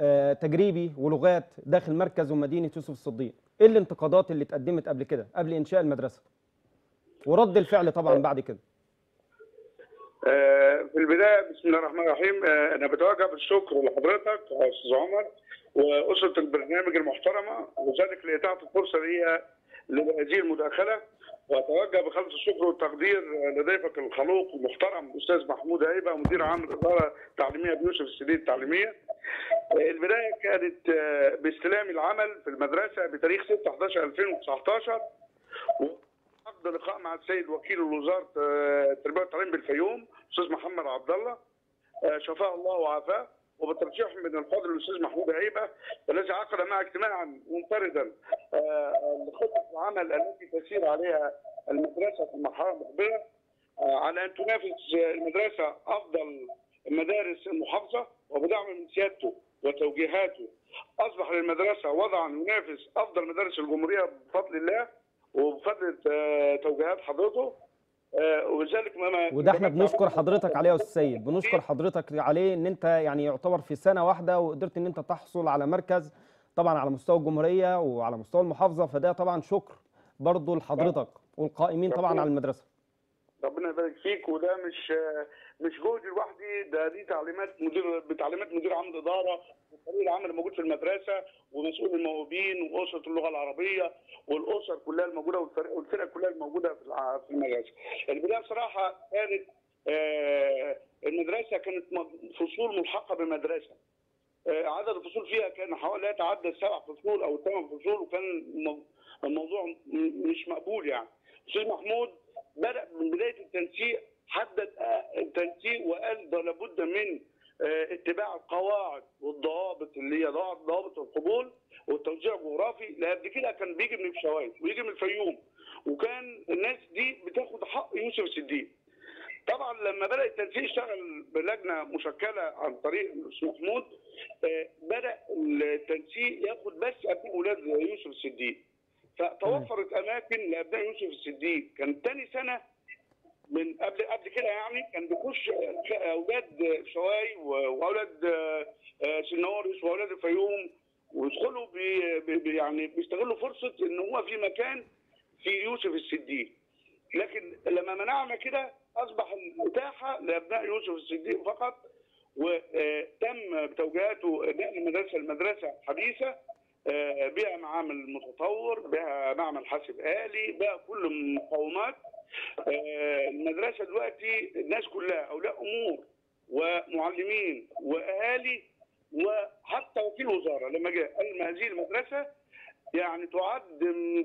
آه، تجريبي ولغات داخل مركز ومدينة يوسف الصديق. إيه الانتقادات اللي اتقدمت قبل كده قبل إنشاء المدرسة؟ ورد الفعل طبعا بعد كده. آه، في البداية بسم الله الرحمن الرحيم آه، أنا بتوجه بالشكر لحضرتك أستاذ عمر وأسرة البرنامج المحترمة وذلك لاتاحه الفرصة لي لهذه المداخلة وأتوجه بخالص الشكر والتقدير لضيفك الخلوق المحترم الاستاذ محمود هيبة مدير عام الإدارة التعليمية بيوسف السديد التعليمية. آه، البداية كانت آه، باستلام العمل في المدرسة بتاريخ 6 11 2019 عقد لقاء مع السيد وكيل وزاره آه، التربيه والتعليم بالفيوم أستاذ محمد عبد الله. آه، شفاه الله وعافاه. وبالترشيح من الفاضل الأستاذ محمود هيبه الذي عقد معه اجتماعا منفردا آه، لخطه العمل التي تسير عليها المدرسة في المرحلة المقبلة آه، على أن تنافس المدرسة أفضل مدارس المحافظة وبدعم من سيادته وتوجيهاته. أصبح للمدرسة وضعا ينافس أفضل مدارس الجمهورية بفضل الله. وبفضل آه، توجيهات حضرته. آه، وذلك ما وده إحنا بنشكر حضرتك عليه يا أستاذ سيد. بنشكر حضرتك عليه إن أنت يعني يعتبر في سنة واحدة وقدرت إن أنت تحصل على مركز طبعا على مستوى الجمهورية وعلى مستوى المحافظة. فده طبعا شكر برضه لحضرتك والقائمين طبعا على المدرسة. ربنا يبارك فيك وده مش مش جهدي لوحدي ده دي تعليمات مدير بتعليمات مدير عام الإدارة وفريق العمل الموجود في المدرسة ومسؤول الموهوبين وأسرة اللغة العربية والأسر كلها الموجودة والفرق والفرق كلها الموجودة في المدرسة. البداية بصراحة كانت آه، المدرسة كانت فصول ملحقة بالمدرسة. آه، عدد الفصول فيها كان حوالي لا يتعدى السبع فصول أو الثمان فصول وكان الم- الموضوع مش مقبول يعني. أستاذ محمود بدأ من بداية التنسيق حدد آه، التنسيق وقال ده لابد من آه، اتباع القواعد والضوابط اللي هي ضوابط القبول والتوزيع الجغرافي. لا قبل كده كان بيجي من الشواذ ويجي من الفيوم. وكان الناس دي بتاخد حق يوسف الصديق. طبعا لما بدأ التنسيق يشتغل بلجنة مشكلة عن طريق محمود آه، بدأ التنسيق ياخد بس أبناء أولاد يوسف الصديق. فتوفرت اماكن لأبناء يوسف الصديق. كان تاني سنة من قبل قبل كده يعني كان بيخش أولاد شواي وأولاد آه، آه، سنورس وأولاد الفيوم ويدخلوا بي يعني بيستغلوا فرصة إن هو في مكان في يوسف الصديق. لكن لما منعنا كده أصبح الاتاحه لأبناء يوسف الصديق فقط وتم بتوجيهاته نقل المدرسة لمدرسه حديثة. بها معامل متطور بها معمل حاسب آلي بها كل المقومات آه، المدرسة دلوقتي الناس كلها أولياء أمور ومعلمين وأهالي وحتى وكيل وزارة لما جاء قال هذه المدرسة يعني تعد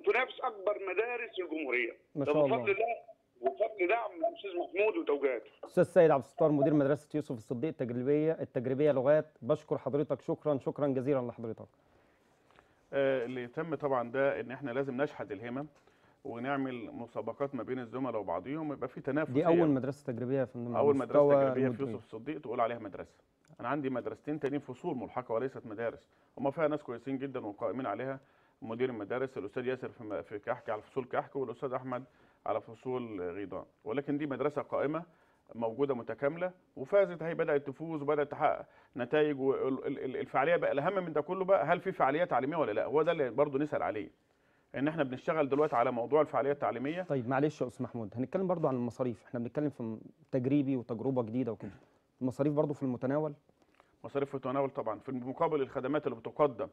تنافس أكبر مدارس الجمهورية. ما شاء الله. بفضل الله وبفضل دعم الأستاذ محمود وتوجيهاته أستاذ سيد عبد الستار مدير مدرسة يوسف الصديق التجريبيه التجريبية لغات. بشكر حضرتك. شكرا شكرا جزيلا لحضرتك. آه، اللي تم طبعا ده إن إحنا لازم نشحذ الهمم ونعمل مسابقات ما بين الزملاء وبعضهم يبقى في تنافس دي أول مدرسة تجريبية يا فندم أول مدرسة تجريبية في. يوسف الصديق تقول عليها مدرسة. أنا عندي مدرستين تانيين فصول ملحقة وليست مدارس. هما فيها ناس كويسين جدا وقائمين عليها. مدير المدارس الأستاذ ياسر في كحك على فصول كحك والأستاذ أحمد على فصول غيضان. ولكن دي مدرسة قائمة. موجودة متكاملة وفازت هي بدأت تفوز وبدأت تحقق نتائج والفعاليه بقى الأهم من ده كله بقى هل في فعالية تعليمية ولا لا؟ هو ده اللي برضه نسأل عليه إن إحنا بنشتغل دلوقتي على موضوع الفعالية التعليمية. طيب معلش يا أستاذ محمود هنتكلم برضو عن المصاريف. إحنا بنتكلم في تجريبي وتجربة جديدة وكده. المصاريف برضو في المتناول؟ مصاريف في التناول طبعا في مقابل الخدمات اللي بتقدم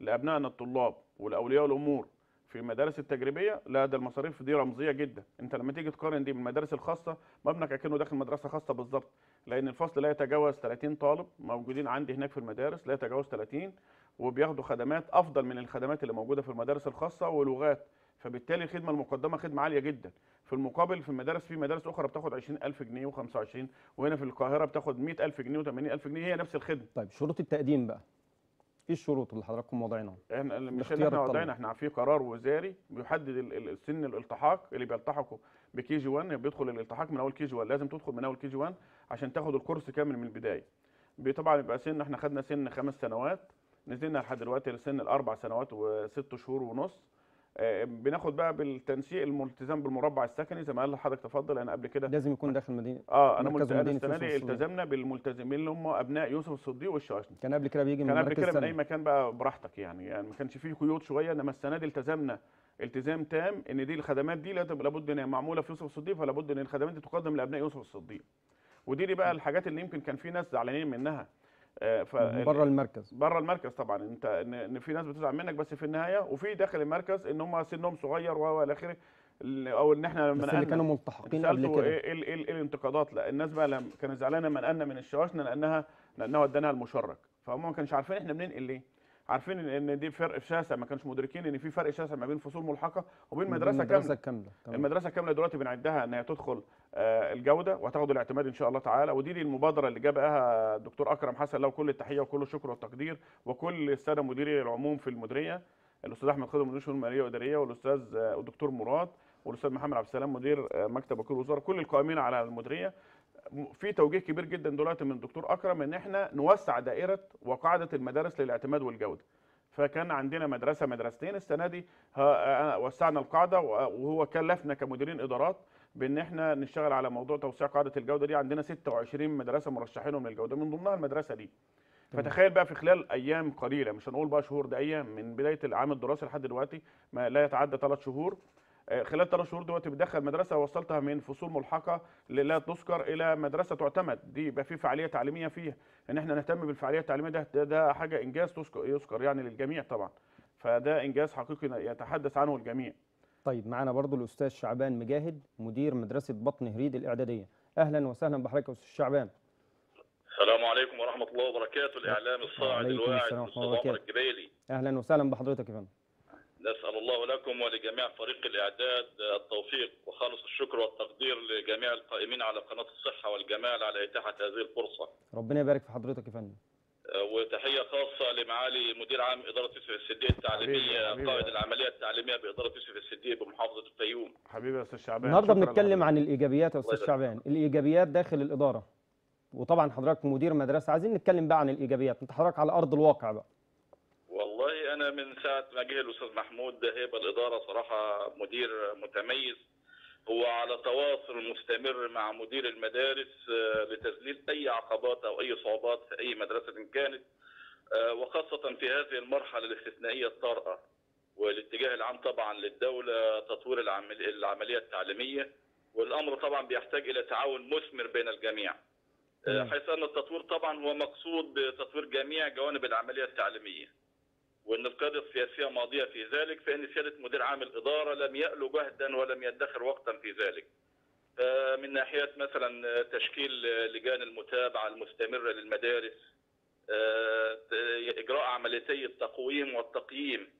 لأبنائنا الطلاب ولأولياء الأمور. في المدارس التجريبية لا ده المصاريف دي رمزية جدا. أنت لما تيجي تقارن دي بالمدارس الخاصة مبنك اكنه داخل مدرسة خاصة بالظبط لأن الفصل لا يتجاوز 30 طالب موجودين عندي هناك في المدارس لا يتجاوز 30 وبياخدوا خدمات أفضل من الخدمات اللي موجودة في المدارس الخاصة ولغات فبالتالي الخدمة المقدمة خدمة عالية جدا. في المقابل في المدارس في مدارس أخرى بتاخد 20000 جنيه و25 وهنا في القاهرة بتاخد 100000 جنيه و80000 جنيه هي نفس الخدمة. طيب شروط التقديم بقى. إيه الشروط اللي حضراتكم واضعينها إحنا مش اللي إحنا. وضعنا إحنا في قرار وزاري بيحدد السن الالتحاق اللي بيلتحقوا ب KG 1 بيدخل الالتحاق من أول KG 1 لازم تدخل من أول KG 1 عشان تاخد ال course كامل من البداية. طبعا يبقى سن إحنا خدنا سن خمس سنوات نزلنا لحد دلوقتي لسن الأربع سنوات وست شهور ونص. بناخد بقى بالتنسيق الملتزم بالمربع السكني زي ما قال حضرتك تفضل أنا قبل كده لازم يكون داخل مدينه آه أنا مركز ملت- أنا مدينة السنة دي. التزمنا بالملتزمين اللي هم أبناء يوسف الصديق والشواشني. كان قبل كده بيجي من كان قبل كده من أي مكان بقى براحتك يعني يعني ما كانش فيه قيود شوية إنما السنة دي التزمنا التزام تام إن دي الخدمات دي لابد إن هي معمولة في يوسف الصديق فلا بد إن الخدمات دي تقدم لأبناء يوسف الصديق. ودي دي بقى الحاجات اللي يمكن كان في ناس زعلانين منها. بره المركز. بره المركز طبعا. انت إن في ناس بتزعل منك بس في النهاية وفي داخل المركز إن هم سنهم صغير و إلى آخره ال- أو إن إحنا لما بس اللي كانوا ملتحقين قبل كده. إيه إيه إيه إيه الانتقادات؟ لا الناس بقى لما كانت زعلانة من أن من الشواشنا لانها لأنها ودانا المشرك. فهم ما كانش عارفين إحنا بننقل ليه عارفين ان دي فرق شاسع ما كانش مدركين إن في فرق شاسع ما بين فصول ملحقة وبين مدرسة كاملة. كاملة. المدرسة كاملة دلوقتي بنعدها إن هي تدخل آه، الجودة وهتاخد الاعتماد إن شاء الله تعالى. ودي دي المبادرة اللي جابها الدكتور أكرم حسن له كل التحية وكل الشكر والتقدير وكل السادة مديري العموم في المديرية الأستاذ أحمد خضر مدير الشؤون الماليه والاداريه والأستاذ آه، الدكتور مراد والأستاذ محمد عبد السلام مدير آه، مكتب وكيل الوزاره كل القائمين على المديرية. في توجيه كبير جدا دلوقتي من الدكتور أكرم إن إحنا نوسع دائرة وقاعدة المدارس للاعتماد والجودة. فكان عندنا مدرسة مدرستين السنة دي وسعنا القاعدة وهو كلفنا كمديرين إدارات بإن إحنا نشتغل على موضوع توسيع قاعدة الجودة دي. عندنا 26 مدرسة مرشحينهم للجودة من ضمنها المدرسة دي. فتخيل بقى في خلال أيام قليلة مش هنقول بقى شهور ده أيام من بداية العام الدراسي لحد دلوقتي ما لا يتعدى ثلاث شهور. خلال ثلاث شهور دلوقتي بتدخل مدرسة وصلتها من فصول ملحقة لا تذكر إلى مدرسة تعتمد. دي يبقى في فعالية تعليمية فيها. إن إحنا نهتم بالفعالية التعليمية ده ده, ده حاجة إنجاز يذكر يعني للجميع طبعا. فده إنجاز حقيقي يتحدث عنه الجميع. طيب معانا برضو الأستاذ شعبان مجاهد مدير مدرسة بطن هريد الإعدادية. أهلا وسهلا بحضرتك يا أستاذ شعبان. السلام عليكم ورحمة الله وبركاته. الإعلام الصاعد وعليكم الواعد وبركاته. الجبيلي أهلا وسهلا بحضرتك يا فندم. نسأل الله لكم ولجميع فريق الإعداد التوفيق وخالص الشكر والتقدير لجميع القائمين على قناة الصحة والجمال على إتاحة هذه الفرصة. ربنا يبارك في حضرتك يا فندم. آه، وتحية خاصة لمعالي مدير عام إدارة يوسف السدية التعليمية حبيبي-. قائد العملية التعليمية بإدارة يوسف السدية بمحافظة الفيوم. حبيبي يا أستاذ شعبان النهارده شكراً بنتكلم. عن الإيجابيات يا يبارك شعبان. الإيجابيات داخل الإدارة. وطبعا حضرتك مدير مدرسة عايزين نتكلم بقى عن الإيجابيات. أنت حضرتك على أرض الواقع بقى. والله أنا من ساعة ما جه الأستاذ محمود هيبة الإدارة صراحة مدير متميز هو على تواصل مستمر مع مدير المدارس آه، لتذليل أي عقبات أو أي صعوبات في أي مدرسة كانت آه، وخاصة في هذه المرحلة الاستثنائية الطارئة والاتجاه العام طبعا للدولة تطوير العمل- العملية التعليمية والأمر طبعا بيحتاج إلى تعاون مثمر بين الجميع آه،. حيث أن التطوير طبعا هو مقصود بتطوير جميع جوانب العملية التعليمية وإن القيادة السياسية ماضية في ذلك فإن سيادة مدير عام الإدارة لم يألو جهدا ولم يدخر وقتا في ذلك. آه، من ناحية مثلا تشكيل لجان المتابعة المستمرة للمدارس آه، إجراء عمليتي التقويم والتقييم.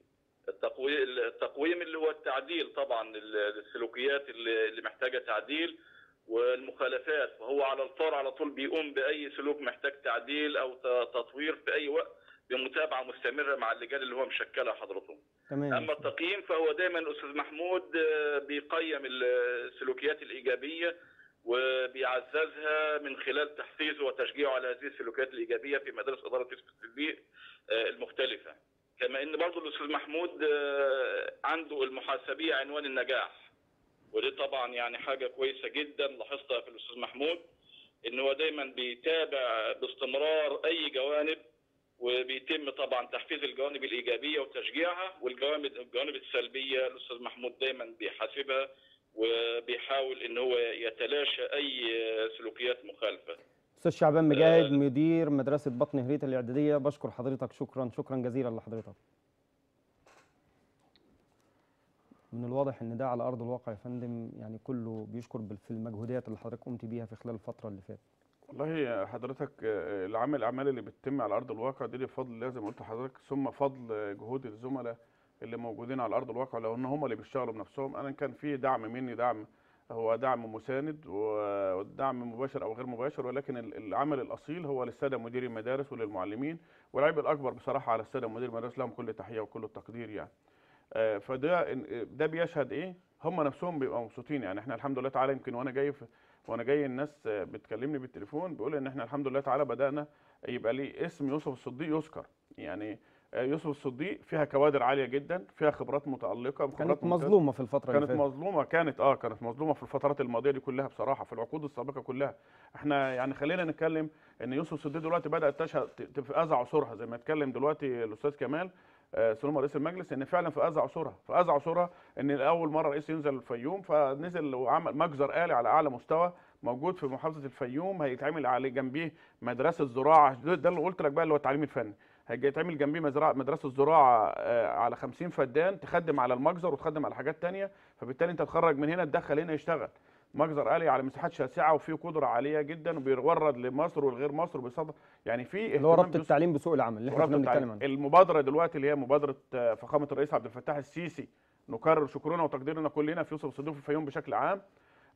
التقويم اللي هو التعديل طبعا السلوكيات اللي محتاجة تعديل والمخالفات. فهو على الفور على طول بيقوم بأي سلوك محتاج تعديل ت- تطوير في أي وقت. بمتابعة مستمرة مع اللجان اللي هو مشكلها حضرته. تمام أما التقييم فهو دايما الاستاذ محمود آه، بيقيم السلوكيات الإيجابية وبيعززها من خلال تحفيزه وتشجيعه على هذه السلوكيات الإيجابية في مدارس إدارة التطبيق آه، المختلفة. كما إن برضه الأستاذ محمود آه، عنده المحاسبية عنوان النجاح. ودي طبعا يعني حاجة كويسة جدا لاحظتها في الأستاذ محمود إن هو دايما بيتابع باستمرار أي جوانب وبيتم طبعا تحفيز الجوانب الإيجابية وتشجيعها والجوانب الجوانب السلبية الأستاذ محمود دايما بيحاسبها وبيحاول إن هو يتلاشى أي سلوكيات مخالفة. أستاذ شعبان مجاهد مدير مدرسة بطن هريت الإعدادية بشكر حضرتك شكرا شكرا جزيلا لحضرتك. من الواضح إن ده على أرض الواقع يا فندم يعني كله بيشكر في المجهودات اللي حضرتك قمت بيها في خلال الفترة اللي فاتت. والله حضرتك آه، العمل الأعمال اللي بتتم على أرض الواقع دي بفضل الله زي ما قلت لحضرتك ثم فضل جهود الزملاء اللي موجودين على أرض الواقع لو ان هم اللي بيشتغلوا بنفسهم. أنا كان في دعم مني دعم هو دعم مساند ودعم مباشر أو غير مباشر ولكن ال- العمل الأصيل هو للسادة مديري المدارس وللمعلمين. والعيب الأكبر بصراحة على السادة مدير المدارس لهم كل تحية وكل التقدير يعني. آه، فده ده بيشهد إيه؟ هم نفسهم بيبقوا مبسوطين يعني. إحنا الحمد لله تعالى يمكن وأنا جاي في وأنا جاي الناس بتكلمني بالتليفون بيقول ان إحنا الحمد لله تعالى بدأنا يبقى ليه اسم يوسف الصديق يذكر. يعني آه، يوسف الصديق فيها كوادر عالية جدا فيها خبرات متالقه خبرات كانت. مظلومة في الفترة كانت مظلومة كانت آه كانت مظلومة في الفترات الماضية دي كلها بصراحة في العقود السابقة كلها. إحنا يعني خلينا نتكلم ان يوسف الصديق دلوقتي بدأت تشهد ت- في أذى عصورها زي ما اتكلم دلوقتي الأستاذ كمال. آه، سلوم رئيس المجلس إن فعلا في عصورها في عصورها إن اول مرة رئيس ينزل الفيوم فنزل وعمل مجزر آلي على أعلى مستوى موجود في محافظة الفيوم هيتعمل عليه جنبيه مدرسة زراعة ده اللي قلت لك بقى اللي هو التعليم الفني. هيجي يتعمل جنبيه مزرعه مدرسة زراعة آه، على 50 فدان تخدم على المجزر وتخدم على حاجات تانية فبالتالي أنت تخرج من هنا تدخل هنا يشتغل. مجزر آلي على مساحات شاسعة وفيه قدرة عالية جدا وبيورد لمصر والغير مصر وبيصدر يعني في اللي هو ربط التعليم بسوق العمل اللي إحنا. بنتكلم عنه. المبادرة دلوقتي اللي هي مبادرة آه، فخامة الرئيس عبد الفتاح السيسي. نكرر شكرنا وتقديرنا كلنا في يوسف الصديق في الفيوم بشكل عام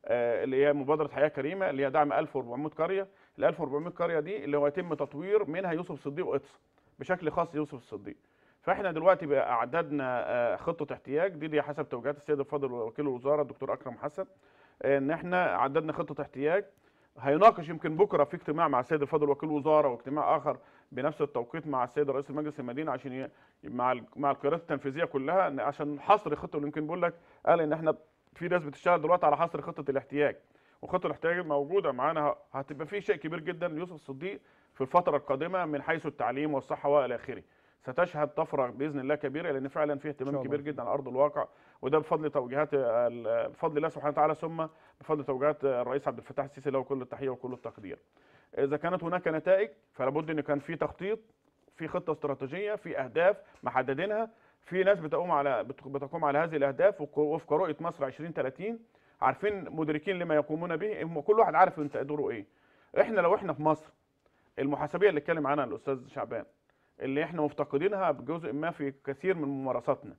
آه، اللي هي مبادرة حياة كريمة اللي هي دعم 1400 قرية. ال 1400 قرية دي اللي هو يتم تطوير منها يوسف الصديق وقطس بشكل خاص يوسف الصديق. فإحنا دلوقتي بقى اعدادنا آه، خطة احتياج. دي دي حسب توجيهات السيد الفاضل وكيل الوزارة الدكتور أكرم حسن. إن إحنا عددنا خطة احتياج. هيناقش يمكن بكرة في اجتماع مع السيد الفاضل وكيل الوزاره واجتماع آخر بنفس التوقيت مع السيد رئيس المجلس المدينة عشان ي... مع ال... مع القيادات التنفيذية كلها إن عشان حصر خطة يمكن بيقول لك قال إن إحنا في ناس بتشتغل دلوقتي على حصر خطة الاحتياج. وخطة الاحتياج موجودة معانا هتبقى في شيء كبير جدا ليوسف الصديق في الفترة القادمة من حيث التعليم والصحة وإلى آخره. ستشهد طفرة بإذن الله كبيرة لأن فعلا في اهتمام كبير. جدا على أرض الواقع. وده بفضل توجيهات بفضل الله سبحانه وتعالى ثم بفضل توجيهات الرئيس عبد الفتاح السيسي له كل التحية وكل التقدير. إذا كانت هناك نتائج فلا بد إن كان في تخطيط في خطة استراتيجية في أهداف محددينها. في ناس بتقوم على بت- بتقوم على هذه الأهداف وفق رؤيه مصر 2030 عارفين مدركين لما يقومون به؟ هم كل واحد عارف انت دوره إيه. إحنا لو إحنا في مصر المحاسبية اللي اتكلم عنها الأستاذ شعبان اللي إحنا مفتقدينها بجزء ما في كثير من ممارساتنا.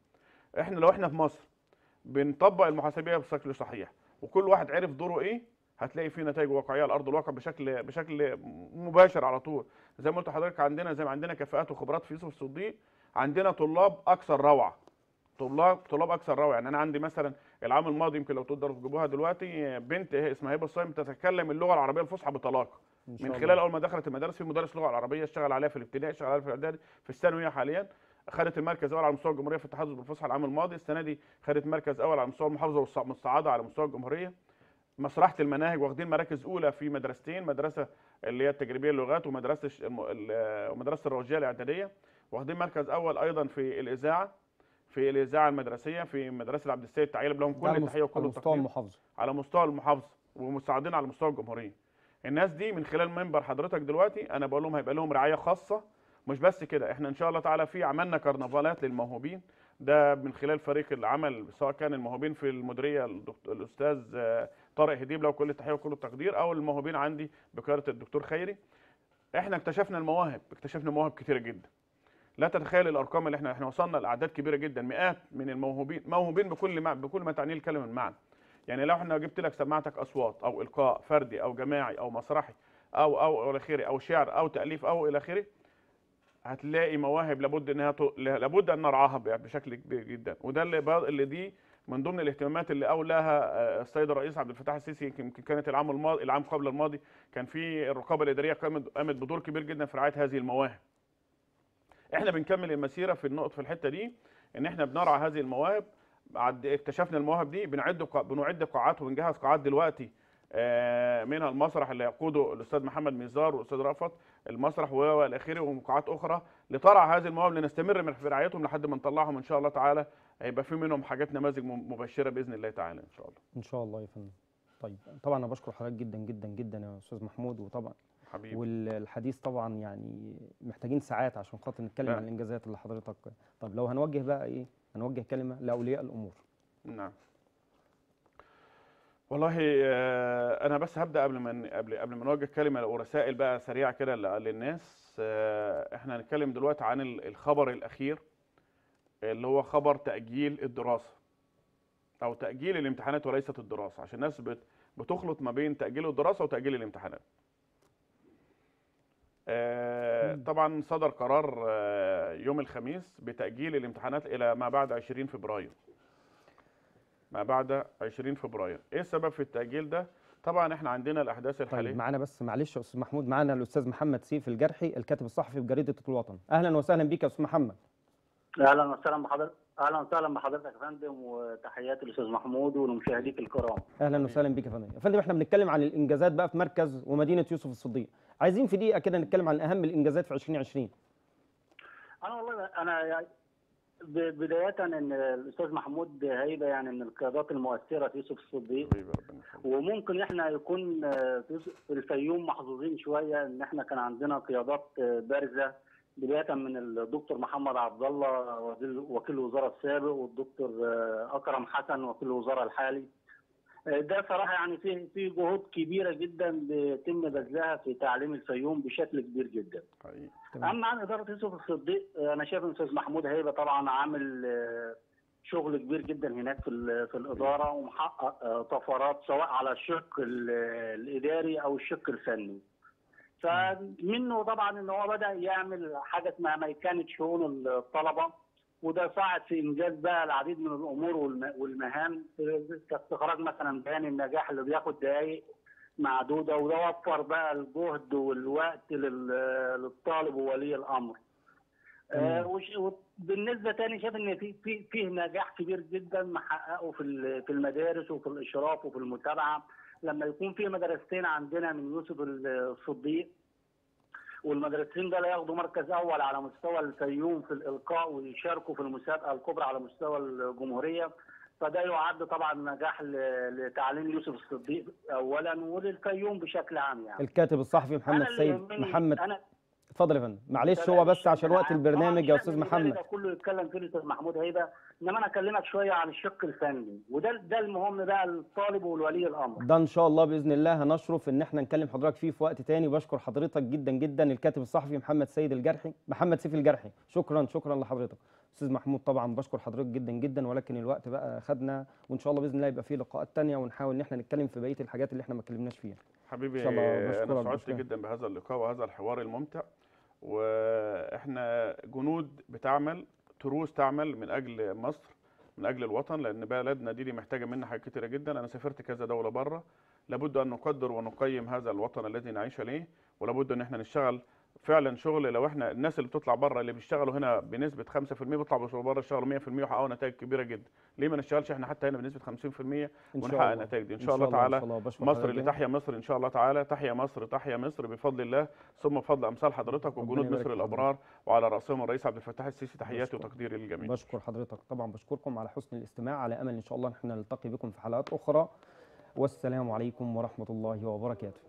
إحنا لو إحنا في مصر بنطبق المحاسبية بشكل صحيح. وكل واحد عرف دوره إيه هتلاقي في نتائج واقعية على أرض الواقع بشكل بشكل مباشر على طول. زي ما قلت لحضرتك عندنا زي ما عندنا كفاءات وخبرات في يوسف الصديق عندنا طلاب أكثر روعة. طلاب طلاب أكثر روعة. يعني أنا عندي مثلا العام الماضي يمكن لو تقدروا تجيبوها دلوقتي بنت هي اسمها هبة الصايم تتكلم اللغة العربية الفصحى بطلاقه من. خلال أول ما دخلت المدارس في مدرس لغة العربيه اشتغل عليها في الابتدائي اشتغل عليها في الإعدادي في الثانوية حاليا. خدت المركز الأول على مستوى الجمهورية في التحدث بالفصحى العام الماضي. السنة دي خدت مركز أول على مستوى المحافظة والمستعاده على مستوى الجمهورية. مسرحة المناهج واخدين مراكز أولى في مدرستين مدرسة اللي هي التجريبية للغات ومدرسة ومدرسة الروجية الإعدادية. واخدين مركز أول أيضا في الإذاعة في الإذاعة المدرسية في مدرسة عبد السيد تعيلب لهم كل التحية وكل على مستوى التقدير المحافظة. على مستوى المحافظة ومساعدين على مستوى الجمهورية. الناس دي من خلال منبر حضرتك دلوقتي أنا بقول لهم هيبقى لهم رعاية خاصة مش بس كده إحنا إن شاء الله تعالى في عملنا كرنفالات للموهوبين. ده من خلال فريق العمل سواء كان الموهوبين في المديرية الأستاذ آه، طارق هديب له كل التحية وكل التقدير أو الموهوبين عندي بقيادة الدكتور خيري. إحنا اكتشفنا المواهب اكتشفنا مواهب كتيرة جدا. لا تتخيل الأرقام اللي إحنا إحنا وصلنا لأعداد كبيرة جدا مئات من الموهوبين موهوبين بكل ما بكل ما تعنيه الكلمة من معنى. يعني لو إحنا جبت لك سماعتك أصوات أو إلقاء فردي أو جماعي أو مسرحي أو أو إلى آخره أو شعر أو تأليف أو إلى آخره هتلاقي مواهب لابد إنها. لابد أن نرعاها بشكل كبير جدا وده اللي. اللي دي من ضمن الاهتمامات اللي أولاها آه، السيد الرئيس عبد الفتاح السيسي يمكن كانت العام الماضي العام قبل الماضي كان في الرقابة الإدارية قامت قامت بدور كبير جدا في رعاية هذه المواهب إحنا بنكمل المسيرة في النقط في الحتة دي إن إحنا بنرعى هذه المواهب اكتشفنا المواهب دي بنعد بنعد قاعات وبنجهز قاعات دلوقتي آه، منها المسرح اللي يقوده الأستاذ محمد ميزار والأستاذ رأفت المسرح والى اخره وقاعات أخرى لترعى هذه المواهب لنستمر من في رعايتهم لحد ما نطلعهم إن شاء الله تعالى. هيبقى في منهم حاجات نماذج مبشرة بإذن الله تعالى إن شاء الله. إن شاء الله يا فندم. طيب طبعا أنا بشكر حضرتك جدا جدا جدا يا أستاذ محمود. وطبعا حبيبي. والحديث طبعا يعني محتاجين ساعات عشان خاطر نتكلم لا. عن الإنجازات اللي حضرتك. طب لو هنوجه بقى إيه؟ هنوجه كلمة لأولياء الأمور. نعم. والله آه، أنا بس هبدأ قبل ما قبل قبل ما نوجه كلمة ورسائل بقى سريعة كده للناس. آه، إحنا هنتكلم دلوقتي عن ال- الخبر الأخير اللي هو خبر تأجيل الدراسة أو تأجيل الامتحانات وليست الدراسة عشان الناس بت- بتخلط ما بين تأجيل الدراسة وتأجيل الامتحانات. آه،. طبعا صدر قرار يوم الخميس بتأجيل الامتحانات إلى ما بعد 20 فبراير. ما بعد 20 فبراير. إيه السبب في التأجيل ده؟ طبعا إحنا عندنا الأحداث الحالية. طيب معانا بس معلش يا أستاذ محمود معانا الأستاذ محمد سيف الجرحي الكاتب الصحفي بجريدة الوطن. أهلا وسهلا بيك يا أستاذ محمد. أهلا وسهلا بحضرتك أهلا وسهلا بحضرتك يا فندم وتحياتي للاستاذ محمود ولمشاهديك الكرام. أهلا وسهلا بيك يا فندم. يا فندم إحنا بنتكلم عن الإنجازات بقى في مركز ومدينة يوسف الصديق. عايزين في دقيقة كده نتكلم عن أهم الإنجازات في 2020 أنا والله أنا ب- بداية إن الأستاذ محمود هيبة يعني من القيادات المؤثرة في يوسف الصديق. وممكن إحنا يكون في في الفيوم محظوظين شوية إن إحنا كان عندنا قيادات بارزة. بداية من الدكتور محمد عبد الله وكيل الوزارة السابق والدكتور أكرم حسن وكيل الوزارة الحالي. ده صراحة يعني في في جهود كبيرة جدا بيتم بذلها في تعليم الفيوم بشكل كبير جدا. حقيقي. تمام. أما عن إدارة يوسف الصديق أنا شايف إن الأستاذ محمود هيبة طبعا عامل آه، شغل كبير جدا هناك في في الإدارة ومحقق آه، طفرات سواء على الشق ال- الإداري أو الشق الفني. فمنه طبعا إن هو بدأ يعمل حاجة اسمها ميكانه شؤون الطلبة وده ساعد في إنجاز بقى العديد من الأمور والم- والمهام. كاستخراج مثلا بيان النجاح اللي بياخد دقائق معدودة وده وفر بقى الجهد والوقت لل- للطالب وولي الأمر. آه، وبالنسبة تاني شايف إن في في فيه نجاح كبير جدا محققه في في المدارس وفي الإشراف وفي المتابعة. لما يكون في مدرستين عندنا من يوسف الصديق والمدرستين ده لا ياخدوا مركز أول على مستوى الفيوم في الإلقاء ويشاركوا في المسابقة الكبرى على مستوى الجمهورية. فده يعد طبعا نجاح لتعليم يوسف الصديق اولا وللفيوم بشكل عام يعني. الكاتب الصحفي محمد أنا سيد محمد أنا اتفضل يا فندم. معلش. هو بس عشان وقت البرنامج يا أستاذ محمد. ده كله يتكلم فيه الاستاذ محمود هيبه إنما أنا أكلمك شوية عن الشق الفني وده ده المهم بقى الطالب والولي الأمر. ده إن شاء الله بإذن الله هنشرف إن إحنا نكلم حضرتك فيه في وقت تاني وبشكر حضرتك جدا جدا الكاتب الصحفي محمد سيد الجرحي محمد سيف الجرحي. شكرا شكرا لحضرتك. أستاذ محمود طبعا بشكر حضرتك جدا جدا ولكن الوقت بقى خدنا وإن شاء الله بإذن الله يبقى فيه لقاءات تانية ونحاول إن إحنا نتكلم في بقية الحاجات اللي إحنا ما اتكلمناش فيها. حبيبي أنا سعدت. جدا بهذا اللقاء وهذا الحوار الممتع وإحنا جنود بتعمل تروس تعمل من أجل مصر من أجل الوطن لأن بلدنا دي, دي محتاجة منا حاجات كتيرة جدا. أنا سافرت كذا دولة بره لابد أن نقدر ونقيم هذا الوطن الذي نعيش عليه ولابد أن إحنا نشتغل فعلا شغل لو إحنا الناس اللي بتطلع بره اللي بيشتغلوا هنا بنسبة 5% بيطلعوا بره يشتغلوا 100% ويحققوا نتائج كبيرة جدا. ليه ما نشتغلش إحنا حتى هنا بنسبة 50% إن شاء ونحقق النتائج دي؟ إن شاء الله تعالى. مصر اللي. تحيا مصر إن شاء الله تعالى. تحيا مصر تحيا مصر بفضل الله. ثم بفضل أمثال حضرتك وجنود مصر الأبرار وعلى رأسهم الرئيس عبد الفتاح السيسي. تحياتي. وتقديري للجميع. بشكر حضرتك. طبعا بشكركم على حسن الاستماع. على أمل إن شاء الله إن إحنا نلتقي بكم في حلقات أخرى. والسلام عليكم ورحمة الله وبركاته.